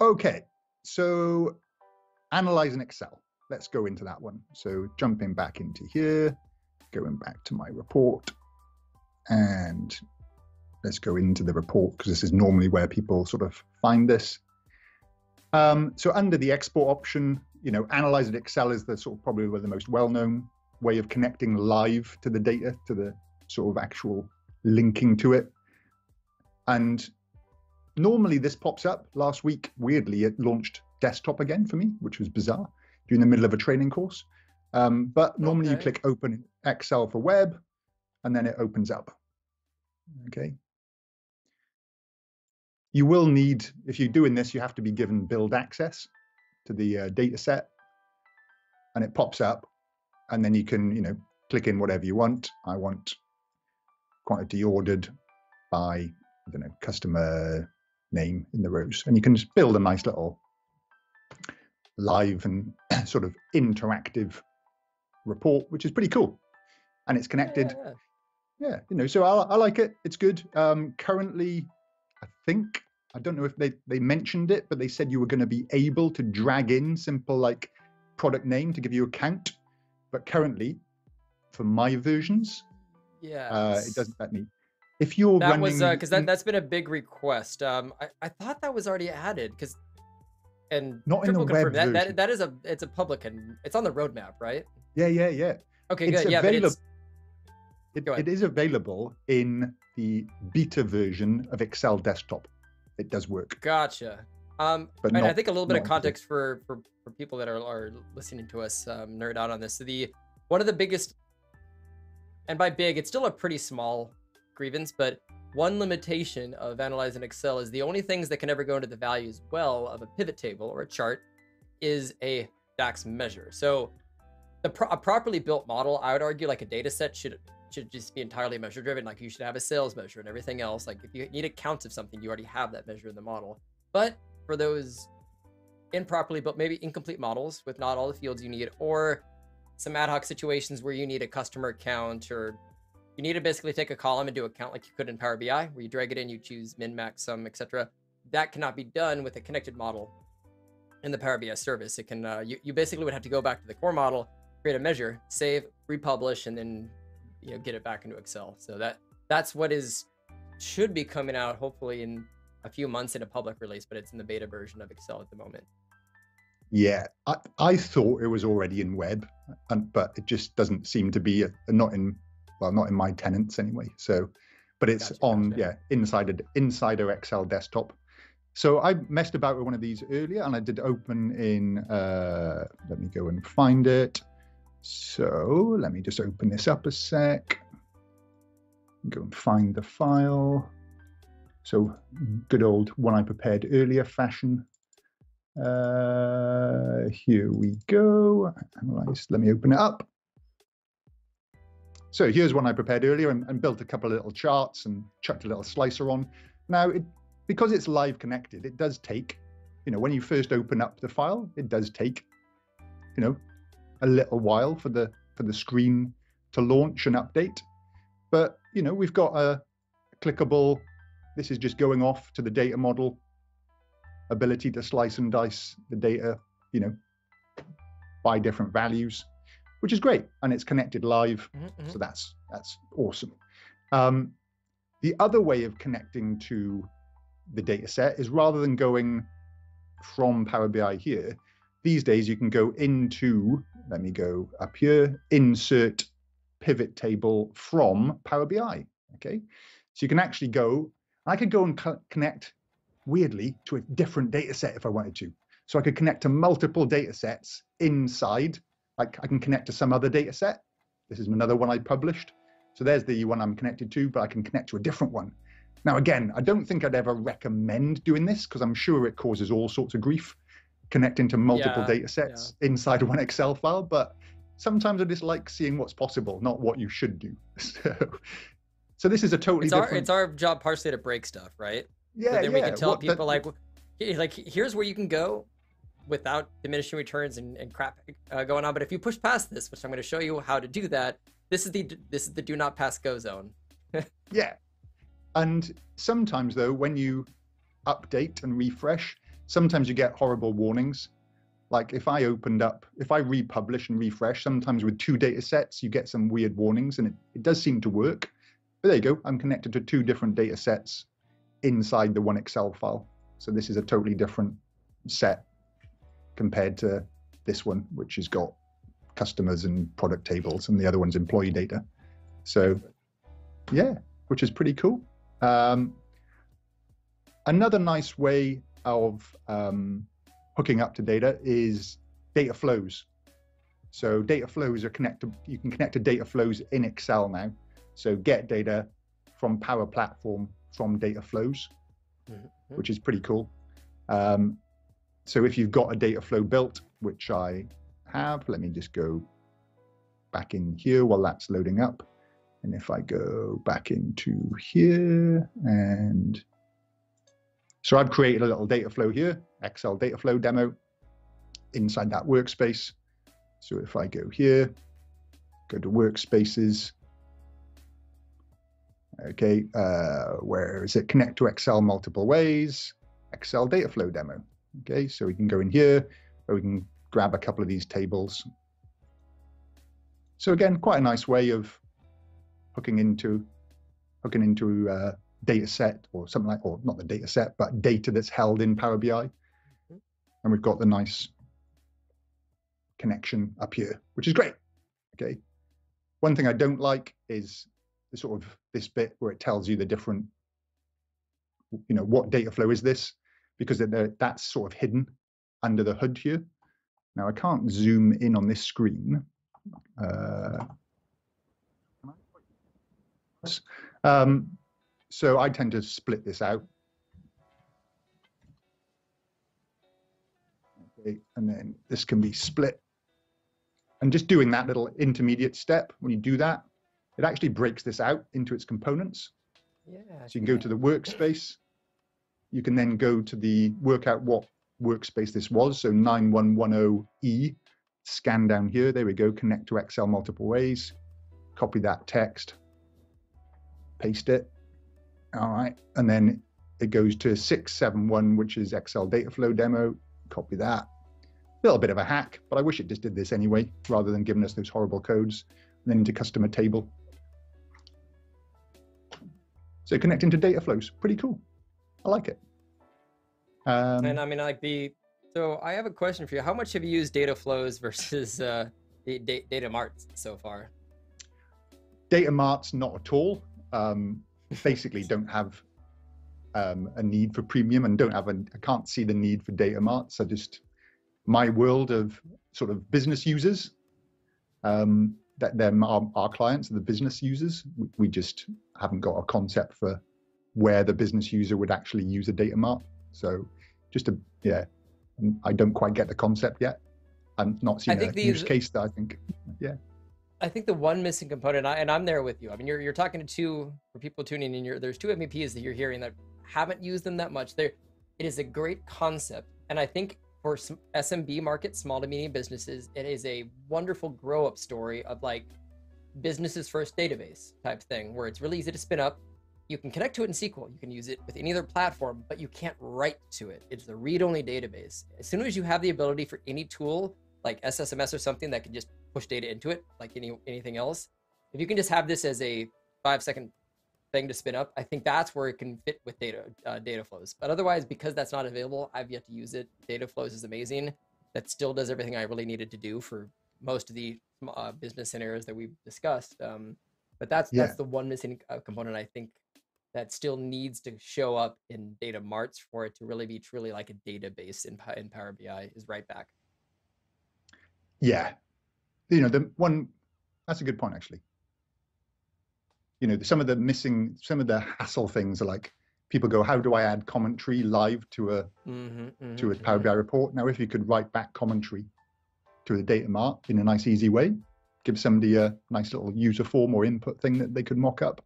okay, so analyze in Excel. Let's go into that one. So jumping back into here, going back to my report, and let's go into the report because this is normally where people sort of find this. Um, so under the export option, you know, Analyze in Excel is the sort of probably the most well-known way of connecting live to the data, to the sort of actual linking to it. And normally this pops up. Last week, weirdly, it launched desktop again for me, which was bizarre during the middle of a training course. Um, but normally okay. you click open Excel for web, and then it opens up. Okay, you will need, if you're doing this, you have to be given build access to the uh, data set and it pops up and then you can, you know, click in whatever you want. I want quantity ordered by, I don't know, customer name in the rows. And you can just build a nice little live and sort of interactive report, which is pretty cool. And it's connected. Yeah, yeah you know, so I, I like it. It's good. Um, currently, I think I don't know if they they mentioned it, but they said you were going to be able to drag in simple like product name to give you a count. But currently, for my versions, yeah, uh, it doesn't let me. If you're that running, was because uh, that that's been a big request. Um, I, I thought that was already added because and not in the web that, that that is a it's a public and it's on the roadmap, right? Yeah, yeah, yeah. Okay, it's good. Yeah, but it's, it, it is available in the beta version of Excel Desktop. It does work. Gotcha. Um, but not, I think a little bit of context for, for for people that are, are listening to us um, nerd out on this. So the one of the biggest, and by big, it's still a pretty small grievance, but one limitation of analyze in Excel is the only things that can ever go into the values well of a pivot table or a chart is a DAX measure. So pro- a properly built model, I would argue, like a data set should should just be entirely measure driven. Like you should have a sales measure and everything else. Like if you need a count of something, you already have that measure in the model. But for those improperly built, maybe incomplete models with not all the fields you need, or some ad hoc situations where you need a customer account or you need to basically take a column and do a count like you could in Power BI, where you drag it in, you choose min, max, sum, etc. That cannot be done with a connected model in the Power BI service. It can uh, you, you basically would have to go back to the core model, create a measure, save, republish, and then you know get it back into Excel. So that that's what is should be coming out hopefully in a few months in a public release, but it's in the beta version of Excel at the moment. Yeah, I, I thought it was already in web, and but it just doesn't seem to be a, not in well not in my tenants anyway. So, but it's gotcha, on gotcha. yeah insider insider Excel desktop. So I messed about with one of these earlier, and I did open in. Uh, let me go and find it. So let me just open this up a sec. Go and find the file. So good old one I prepared earlier fashion. Uh, here we go. Analyze. Let me open it up. so here's one I prepared earlier and, and, built a couple of little charts and chucked a little slicer on. Now, it, because it's live connected, it does take, you know, when you first open up the file, it does take, you know, a little while for the for the screen to launch and update. But you know, we've got a clickable. This is just going off to the data model. Ability to slice and dice the data, you know, by different values which is great, and it's connected live, mm-hmm. so that's that's awesome. Um, the other way of connecting to the data set is rather than going from Power BI here, these days you can go into, let me go up here, insert pivot table from Power BI. Okay, so you can actually go, I could go and co- connect weirdly to a different data set if I wanted to. So I could connect to multiple data sets inside like I can connect to some other data set. This is another one I published. So there's the one I'm connected to, but I can connect to a different one. Now, again, I don't think I'd ever recommend doing this because I'm sure it causes all sorts of grief connecting to multiple yeah, data sets yeah. inside one Excel file. But sometimes I just like seeing what's possible, not what you should do. So, so this is a totally it's different. Our, it's our job partially to break stuff, right? Yeah. So then yeah. we can tell what people the... like, like here's where you can go without diminishing returns and, and crap uh, going on. But if you push past this, which I'm going to show you how to do that, this is the this is the do not pass go zone. yeah, and sometimes though, when you update and refresh, sometimes you get horrible warnings. Like if I opened up, if I republish and refresh, sometimes with two data sets, you get some weird warnings, and it, it does seem to work. But there you go. I'm connected to two different data sets inside the one Excel file. So this is a totally different set compared to this one, which has got customers and product tables, and the other one's employee data. So, yeah, which is pretty cool. Um, another nice way of um, hooking up to data is data flows. So data flows are connected. You can connect to data flows in Excel now. So get data from Power Platform from data flows, mm-hmm. which is pretty cool. Um, so if you've got a data flow built, which I have, let me just go back in here while that's loading up. And if I go back into here and so I've created a little data flow here, Excel data flow demo inside that workspace. So if I go here, go to workspaces, okay, uh, where is it? Connect to Excel multiple ways, Excel data flow demo. Okay, so we can go in here, or we can grab a couple of these tables. So again, quite a nice way of hooking into hooking into a data set or something like, or not the data set, but data that's held in Power BI. Mm-hmm. And we've got the nice connection up here, which is great. Okay. One thing I don't like is sort of this bit where it tells you the different, you know, what data flow is this? because that's sort of hidden under the hood here. Now I can't zoom in on this screen. Uh, um, so I tend to split this out. Okay, and then this can be split. And just doing that little intermediate step, when you do that, it actually breaks this out into its components. Yeah. So you can go to the workspace, you can then go to the work out what workspace this was. So 9110E, scan down here. There we go. Connect to Excel multiple ways. Copy that text, paste it. All right. And then it goes to 671, which is Excel data flow demo. Copy that. A little bit of a hack, but I wish it just did this anyway, rather than giving us those horrible codes. And then into customer table. So connecting to data flows, pretty cool. I like it. Um, and I mean, like the so I have a question for you. How much have you used data flows versus uh, data marts so far? Data marts, not at all. Um, basically, don't have um, a need for premium and don't have a. I can't see the need for data marts. I just my world of sort of business users. Um, that them our, our clients, the business users. We, we just haven't got a concept for where the business user would actually use a data mart. So just a yeah, I don't quite get the concept yet. I'm not seeing a these, use case that I think yeah. I think the one missing component, and I'm there with you. I mean, you're you're talking to two for people tuning in. You're, there's two MVPs that you're hearing that haven't used them that much. There, it is a great concept, and I think for SMB market, small to medium businesses, it is a wonderful grow up story of like businesses first database type thing, where it's really easy to spin up. You can connect to it in SQL. You can use it with any other platform, but you can't write to it. It's a read-only database. As soon as you have the ability for any tool like SSMS or something that can just push data into it like any anything else. If you can just have this as a five second thing to spin up, I think that's where it can fit with data uh, data flows. But otherwise, because that's not available, I've yet to use it. Data flows is amazing. That still does everything I really needed to do for most of the uh, business scenarios that we've discussed. Um, but that's yeah. that's the one missing uh, component I think that still needs to show up in data marts for it to really be truly like a database in, in Power BI is right back. Yeah, you know, the one that's a good point actually. You know, some of the missing, some of the hassle things are like people go, how do I add commentary live to a mm-hmm, mm-hmm, to a Power BI mm-hmm. report? Now, if you could write back commentary to a data mart in a nice, easy way, give somebody a nice little user form or input thing that they could mock up,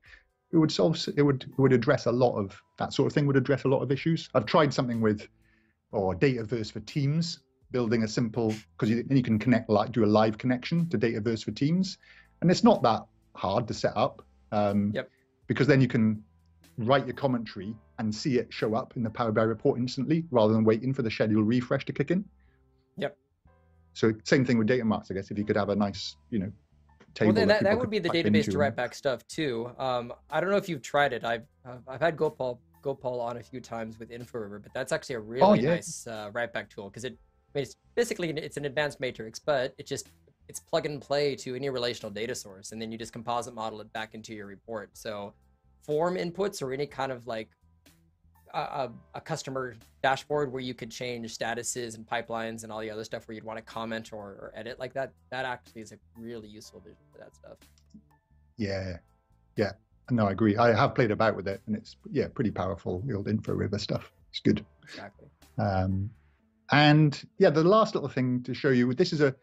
it would solve. It would it would address a lot of that sort of thing. Would address a lot of issues. I've tried something with, or Dataverse for Teams building a simple because you, you can connect like do a live connection to Dataverse for Teams, and it's not that hard to set up. Um, yep. Because then you can write your commentary and see it show up in the Power BI report instantly, rather than waiting for the schedule refresh to kick in. Yep. So same thing with data marts, I guess. If you could have a nice, you know, table. Well, then that, that, that would be the database to write back stuff too. Um, I don't know if you've tried it. I've uh, I've had Gopal Gopal on a few times with InfoRiver, but that's actually a really oh, yeah. nice uh, write back tool because it I mean, it's basically it's an advanced matrix, but it just it's plug and play to any relational data source, and then you just composite model it back into your report. So form inputs or any kind of like a, a, customer dashboard where you could change statuses and pipelines and all the other stuff where you'd want to comment or, or edit like that. That actually is a really useful vision for that stuff. Yeah, yeah. No, I agree. I have played about with it, and it's yeah, pretty powerful. The old InfoRiver stuff. It's good. Exactly. Um, and yeah, the last little thing to show you, this is a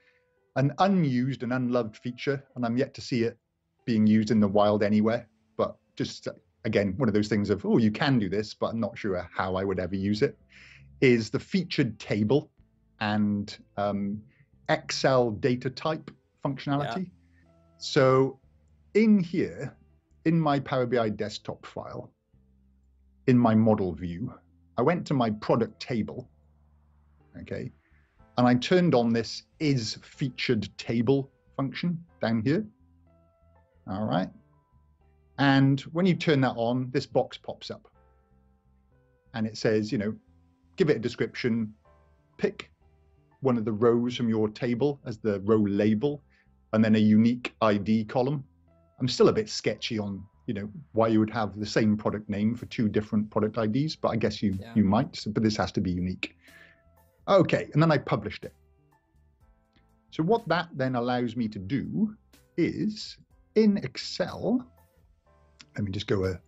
an unused and unloved feature, and I'm yet to see it being used in the wild anywhere. But just again, one of those things of, oh, you can do this, but I'm not sure how I would ever use it, is the featured table and um, Excel data type functionality. Yeah. So in here, in my Power BI desktop file, in my model view, I went to my product table okay? And I turned on this is featured table function down here, all right? And when you turn that on, this box pops up and it says, you know, give it a description, pick one of the rows from your table as the row label, and then a unique ID column. I'm still a bit sketchy on, you know, why you would have the same product name for two different product IDs, but I guess you yeah. you might. But this has to be unique. Okay, and then I published it. So what that then allows me to do is in Excel, let me just go a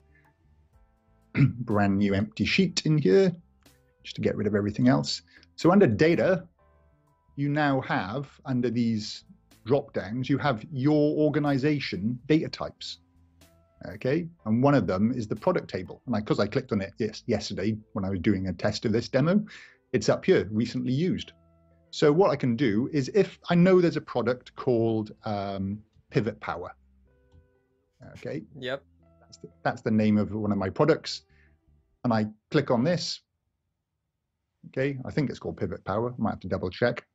brand new empty sheet in here just to get rid of everything else. So under data, you now have under these drop downs, you have your organization data types. Okay, and one of them is the product table. And because I, I clicked on it yes, yesterday when I was doing a test of this demo, it's up here, recently used. So what I can do is if I know there's a product called um, Pivot Power, okay. Yep. That's the, that's the name of one of my products. And I click on this. Okay, I think it's called Pivot Power. I might have to double check.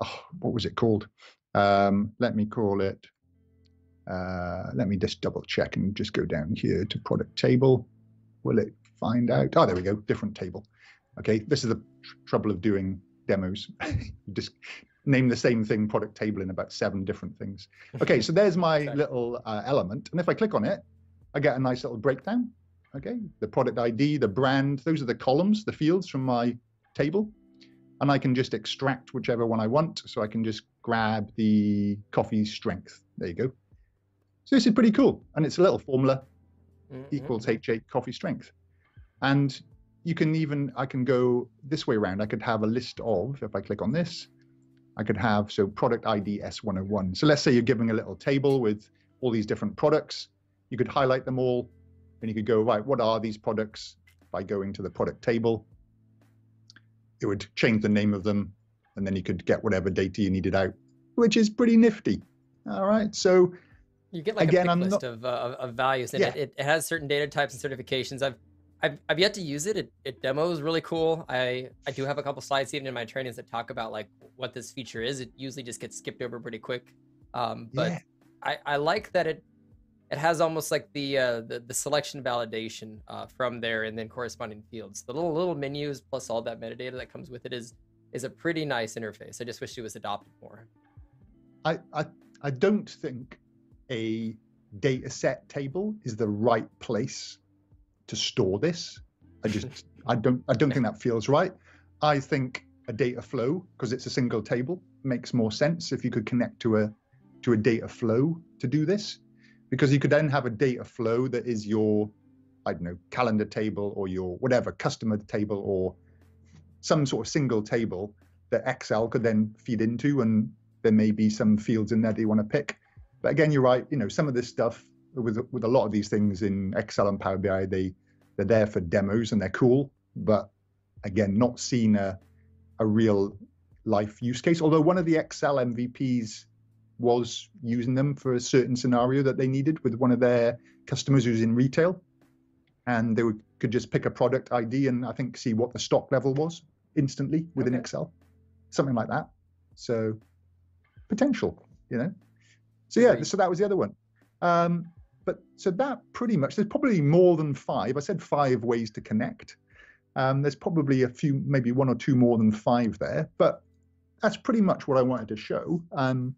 Oh, what was it called? Um, let me call it. Uh, let me just double check and just go down here to product table. Will it find out? Oh, there we go. Different table. Okay, this is the tr- trouble of doing demos. just name the same thing product table in about seven different things. Okay, so there's my little uh, element. And if I click on it, I get a nice little breakdown. Okay, the product ID, the brand, those are the columns, the fields from my table. And I can just extract whichever one I want. So I can just grab the coffee strength. There you go. So this is pretty cool. And it's a little formula mm-hmm. equals H8 coffee strength. And you can even, I can go this way around. I could have a list of, if I click on this, I could have so product ID S101. So let's say you're giving a little table with all these different products. You could highlight them all, and you could go right. What are these products? By going to the product table, it would change the name of them, and then you could get whatever data you needed out, which is pretty nifty. All right, so you get like again, a pick list not, of, uh, of values, and yeah. it, it has certain data types and certifications. I've I've, I've yet to use it. it. It demos really cool. I I do have a couple slides even in my trainings that talk about like what this feature is. It usually just gets skipped over pretty quick. Um, but yeah. I I like that it it has almost like the uh, the, the selection validation uh, from there and then corresponding fields. The little little menus plus all that metadata that comes with it is is a pretty nice interface. I just wish it was adopted more. I I, I don't think a data set table is the right place to store this. I just I don't I don't think that feels right. I think a data flow because it's a single table makes more sense if you could connect to a to a data flow to do this because you could then have a data flow that is your I don't know calendar table or your whatever customer table or some sort of single table that Excel could then feed into and there may be some fields in there that you want to pick. But again, you're right. You know, some of this stuff with with a lot of these things in Excel and Power BI, they they're there for demos and they're cool, but again, not seen a a real life use case. Although one of the Excel MVPs was using them for a certain scenario that they needed with one of their customers who's in retail, and they would, could just pick a product ID and I think see what the stock level was instantly within okay. Excel, something like that. So potential, you know. So yeah, so that was the other one. Um, but so that pretty much, there's probably more than five. I said five ways to connect. Um, there's probably a few, maybe one or two more than five there, but that's pretty much what I wanted to show. Um,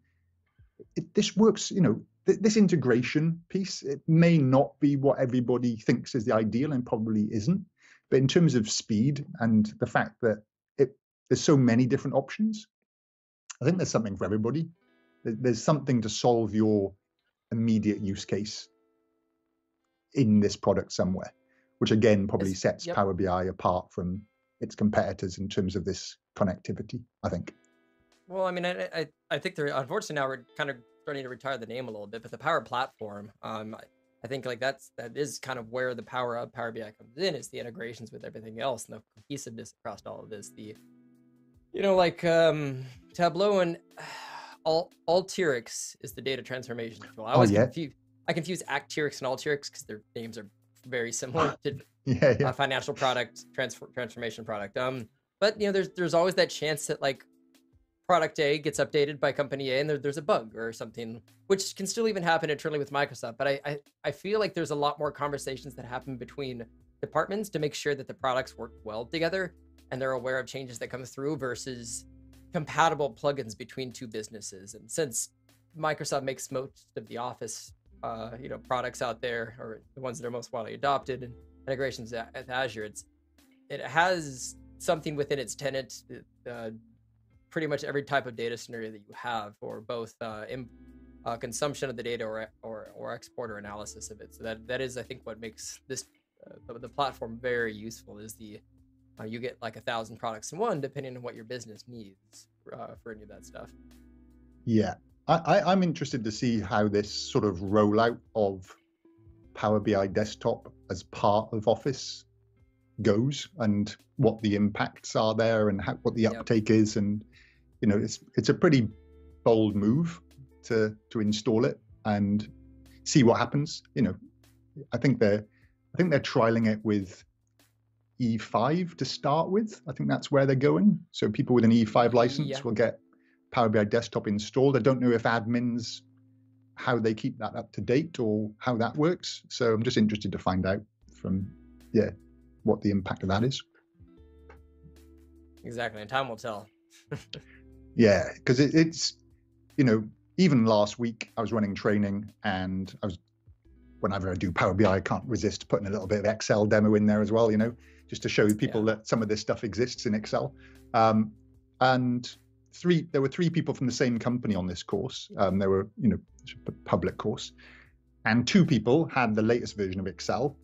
it, this works, you know, th- this integration piece, it may not be what everybody thinks is the ideal and probably isn't. But in terms of speed and the fact that it, there's so many different options, I think there's something for everybody. There's something to solve your immediate use case in this product somewhere, which again probably sets yep. Power BI apart from its competitors in terms of this connectivity. I think. Well, I mean, I I, I think they're unfortunately now we're kind of starting to retire the name a little bit, but the Power Platform, um, I think like that's that is kind of where the power of Power BI comes in is the integrations with everything else and the cohesiveness across all of this. The you know like um Tableau and all Alteryx is the data transformation tool. I was oh, yeah. confused. I confuse Acterys and Alteryx because their names are very similar to yeah, yeah. a financial product transfer transformation product. Um, but you know, there's there's always that chance that like product A gets updated by company A and there, there's a bug or something, which can still even happen internally with Microsoft. But I, I I feel like there's a lot more conversations that happen between departments to make sure that the products work well together and they're aware of changes that come through versus compatible plugins between two businesses. And since Microsoft makes most of the Office uh, you know products out there or the ones that are most widely adopted and integrations with Azure. It's it has something within its tenant, uh, pretty much every type of data scenario that you have, or both uh, in, uh, consumption of the data or, or or export or analysis of it. So that that is, I think, what makes this uh, the platform very useful. Is the uh, you get like a thousand products in one, depending on what your business needs uh, for any of that stuff. Yeah, I, am interested to see how this sort of rollout of Power BI desktop as part of Office goes and what the impacts are there and how, what the uptake yep. is and you know it's it's a pretty bold move to to install it and see what happens you know i think they're i think they're trialing it with e5 to start with i think that's where they're going so people with an e5 license yeah. will get Power BI desktop installed. I don't know if admins how they keep that up to date or how that works. So I'm just interested to find out from yeah what the impact of that is. Exactly, and time will tell. yeah, because it, it's you know even last week I was running training and I was whenever I do Power BI I can't resist putting a little bit of Excel demo in there as well. You know just to show people yeah. that some of this stuff exists in Excel. Um, and three there were three people from the same company on this course um, there were you know public course and two people had the latest version of excel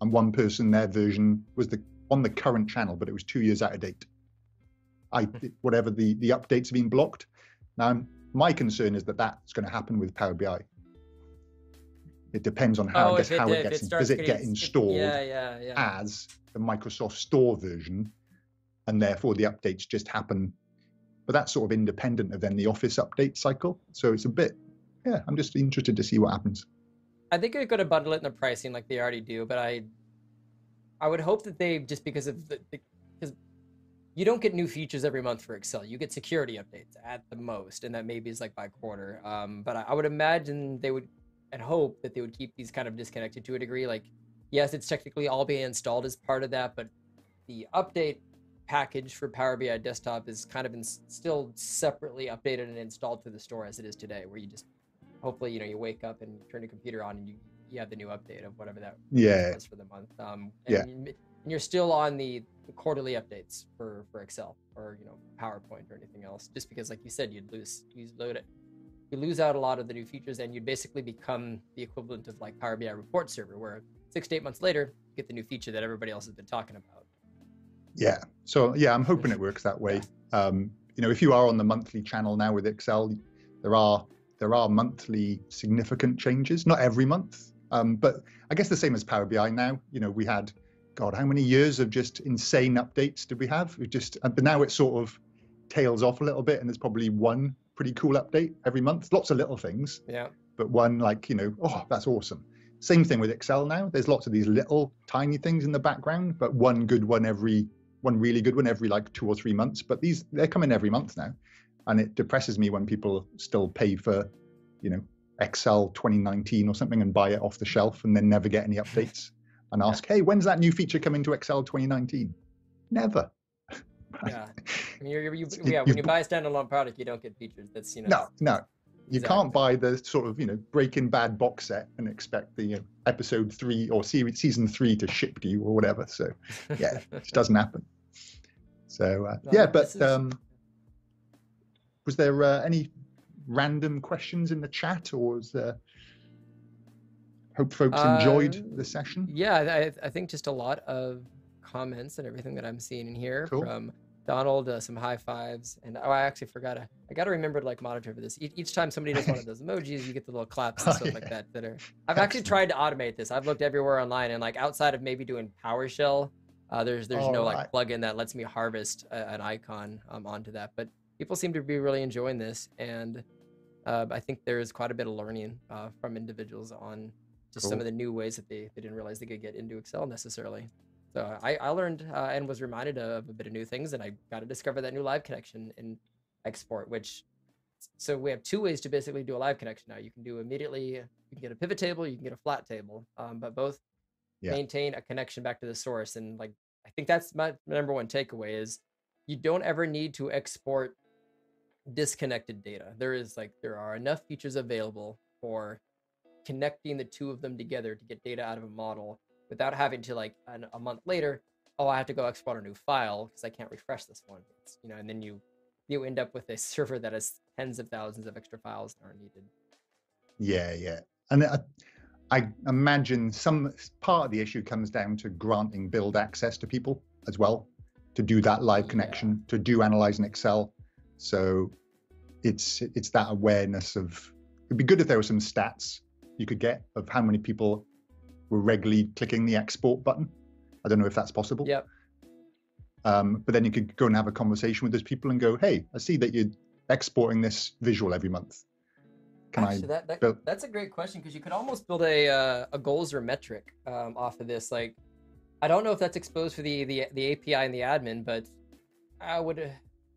and one person their version was the on the current channel but it was two years out of date I whatever the the updates have been blocked. Now my concern is that that's going to happen with Power BI. It depends on how Oh, I guess it, how it gets it does it get installed yeah, yeah, yeah. as the Microsoft Store version, and therefore the updates just happen. But that's sort of independent of then the Office update cycle. So it's a bit, yeah. I'm just interested to see what happens. I think they're going to bundle it in the pricing like they already do, but I, I would hope that they just because of the because you don't get new features every month for Excel. You get security updates at the most, and that maybe is like by quarter. Um, but I, I would imagine they would and hope that they would keep these kind of disconnected to a degree. Like, yes, it's technically all being installed as part of that, but the update package for Power BI Desktop is kind of in, still separately updated and installed to the store as it is today, where you just hopefully you know you wake up and turn your computer on and you you have the new update of whatever that Yeah, was for the month. Um, and, Yeah. you- and you're still on the, the quarterly updates for for Excel or you know PowerPoint or anything else, just because like you said you'd lose you load it. You lose out a lot of the new features, and you'd basically become the equivalent of like Power BI report server, where six to eight months later, you get the new feature that everybody else has been talking about. Yeah. So yeah, I'm hoping it works that way. Um, you know, if you are on the monthly channel now with Excel, there are there are monthly significant changes. Not every month, um, but I guess the same as Power BI now. You know, we had, God, how many years of just insane updates did we have? We just, uh, but now it sort of tails off a little bit, and there's probably one pretty cool update every month. Lots of little things, Yeah, but one like you know, oh, that's awesome. Same thing with Excel now. There's lots of these little tiny things in the background, but one good one every one really good one every like two or three months. But these they're coming every month now, and it depresses me when people still pay for, you know, Excel 2019 or something and buy it off the shelf and then never get any updates and ask, hey, when's that new feature coming to Excel 2019? Never. yeah. I mean, you're, you're, you, yeah, when you buy a standalone product, you don't get features. That's you know. No, no. You Exactly. can't buy the sort of you know Breaking Bad box set and expect the you know, episode three or series season three to ship to you or whatever. So yeah, it just doesn't happen. So uh, No, yeah, but is- um, was there uh, any random questions in the chat, or was there? Hope folks enjoyed Uh, the session. Yeah, I, I think just a lot of comments and everything that I'm seeing in here Cool. from Donald, uh, some high fives, and oh, I actually forgot. I, I got to remember to like monitor for this. E- each time somebody does one of those emojis, you get the little claps and Oh, stuff like that. That are. I've actually tried to automate this. I've looked everywhere online, and like outside of maybe doing PowerShell, uh, there's there's no like plugin that lets me harvest a, an icon um, onto that. But people seem to be really enjoying this, and uh, I think there is quite a bit of learning uh, from individuals on just some of the new ways that they, they didn't realize they could get into Excel necessarily. So I, I learned uh, and was reminded of a bit of new things, and I got to discover that new live connection in export. Which, so we have two ways to basically do a live connection now. You can do immediately. You can get a pivot table. You can get a flat table. Um, but both Yeah. maintain a connection back to the source. And like I think that's my number one takeaway is you don't ever need to export disconnected data. There is like there are enough features available for connecting the two of them together to get data out of a model without having to like an, a month later, oh, I have to go export a new file because I can't refresh this one. It's, you know, and then you you end up with a server that has tens of thousands of extra files that are needed. Yeah, yeah, and I, I imagine some part of the issue comes down to granting build access to people as well to do that live Yeah. connection, to do analyze in Excel. So it's it's that awareness of. It'd be good if there were some stats you could get of how many people were regularly clicking the export button. I don't know if that's possible. Yep. Um, but then you could go and have a conversation with those people and go, "Hey, I see that you're exporting this visual every month. Can Actually, I that, that build- that's a great question because you could almost build a uh, a goals or metric um, off of this. Like, I don't know if that's exposed for the the, the API and the admin, but I would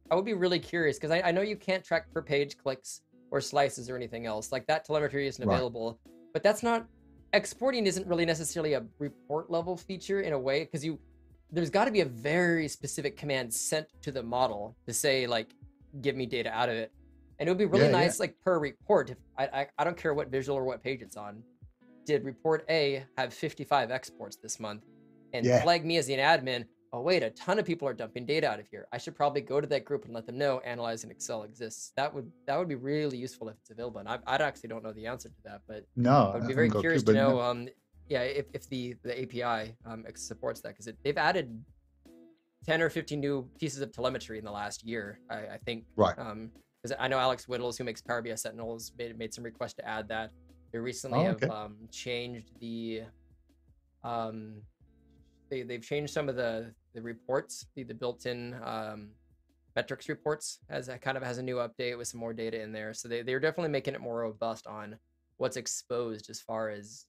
I would be really curious because I, I know you can't track per page clicks or slices or anything else like that. Telemetry isn't Right. available, but that's not exporting isn't really necessarily a report level feature in a way because you there's got to be a very specific command sent to the model to say like give me data out of it and it would be really Yeah, yeah. nice like per report if I, I i don't care what visual or what page it's on did report a have 55 exports this month and Yeah. flag me as an admin oh wait a ton of people are dumping data out of here i should probably go to that group and let them know analyze in excel exists that would that would be really useful if it's available and i, I actually don't know the answer to that but No, I would be very haven't got a curious to know, no. um, yeah, if, if the the API um, supports that because they've added 10 or 15 new pieces of telemetry in the last year. I, I think. Right. Um, because I know Alex Whittles, who makes Power BI Sentinels, made made some requests to add that. They recently Oh, have um, changed the um they they've changed some of the the reports, the the built-in um metrics reports as that kind of has a new update with some more data in there. So they they're definitely making it more robust on what's exposed as far as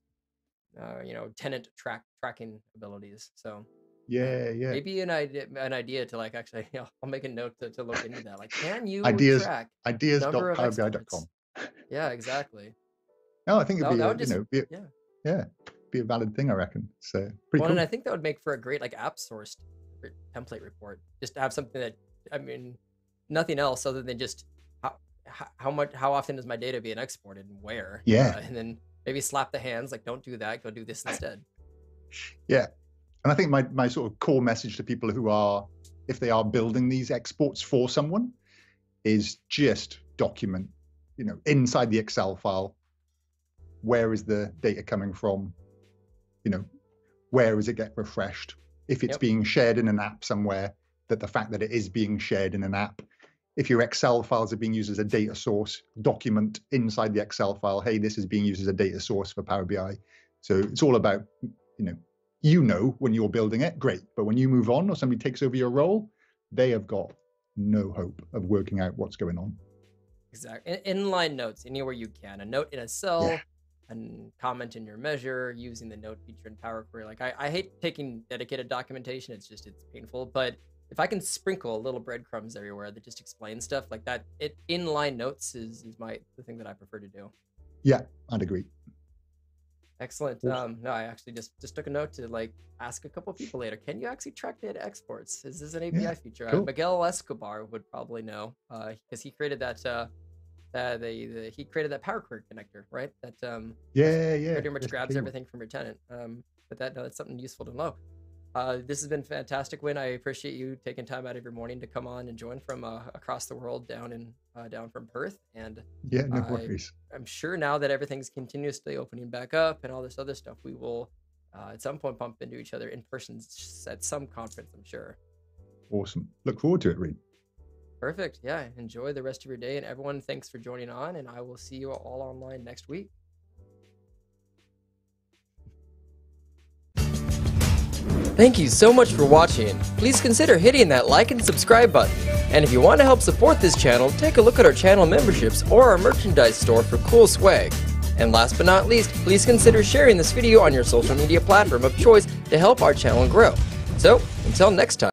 uh, you know tenant track tracking abilities. So Yeah, yeah. maybe an idea an idea to like actually you know, I'll make a note to, to look into that. Like can you Ideas- track number of Ideas.powerbi.com. yeah, exactly. No, I think it'd That- be, that a, would you just- know, be a, yeah. yeah, be a valid thing, I reckon. So pretty well, cool. and I think that would make for a great like app sourced re- template report. Just to have something that I mean, nothing else other than just how how, much how often is my data being exported and where? Yeah. uh, and then maybe slap the hands like don't do that, go do this instead. Yeah. And I think my, my sort of core message to people who are, if they are building these exports for someone, is just document, you know, inside the Excel file, where is the data coming from? You know, where is it get refreshed? If it's Yep. being shared in an app somewhere, that the fact that it is being shared in an app. If your Excel files are being used as a data source, document inside the Excel file, hey, this is being used as a data source for Power BI. So it's all about, you know, you know when you're building it, great. But when you move on or somebody takes over your role, they have got no hope of working out what's going on. Exactly. In- inline notes anywhere you can. A note in a cell, Yeah. And comment in your measure using the note feature in Power Query. Like I, I hate taking dedicated documentation. It's just it's painful. But if I can sprinkle little breadcrumbs everywhere that just explain stuff like that, it inline notes is is my the thing that I prefer to do. Yeah, I'd agree. Excellent. Um, no, I actually just just took a note to like ask a couple people later. Can you actually track data exports? Is this an API Yeah, feature? Uh. Miguel Escobar would probably know because he created that. Uh, uh, the, the he created that Power Query connector, right? That um, Yeah, yeah. pretty much grabs everything from your tenant. Um, but that no, that's something useful to know. Uh, this has been fantastic, Wyn. I appreciate you taking time out of your morning to come on and join from uh, across the world, down in uh, down from Perth. And Yeah, no I- worries. I'm sure now that everything's continuously opening back up and all this other stuff, we will uh, at some point bump into each other in person at some conference. I'm sure. Awesome. Look forward to it, Reid. Perfect. Yeah. Enjoy the rest of your day, and everyone, thanks for joining on. And I will see you all online next week. Thank you so much for watching. Please consider hitting that like and subscribe button. And if you want to help support this channel, take a look at our channel memberships or our merchandise store for cool swag. And last but not least, please consider sharing this video on your social media platform of choice to help our channel grow. So, until next time.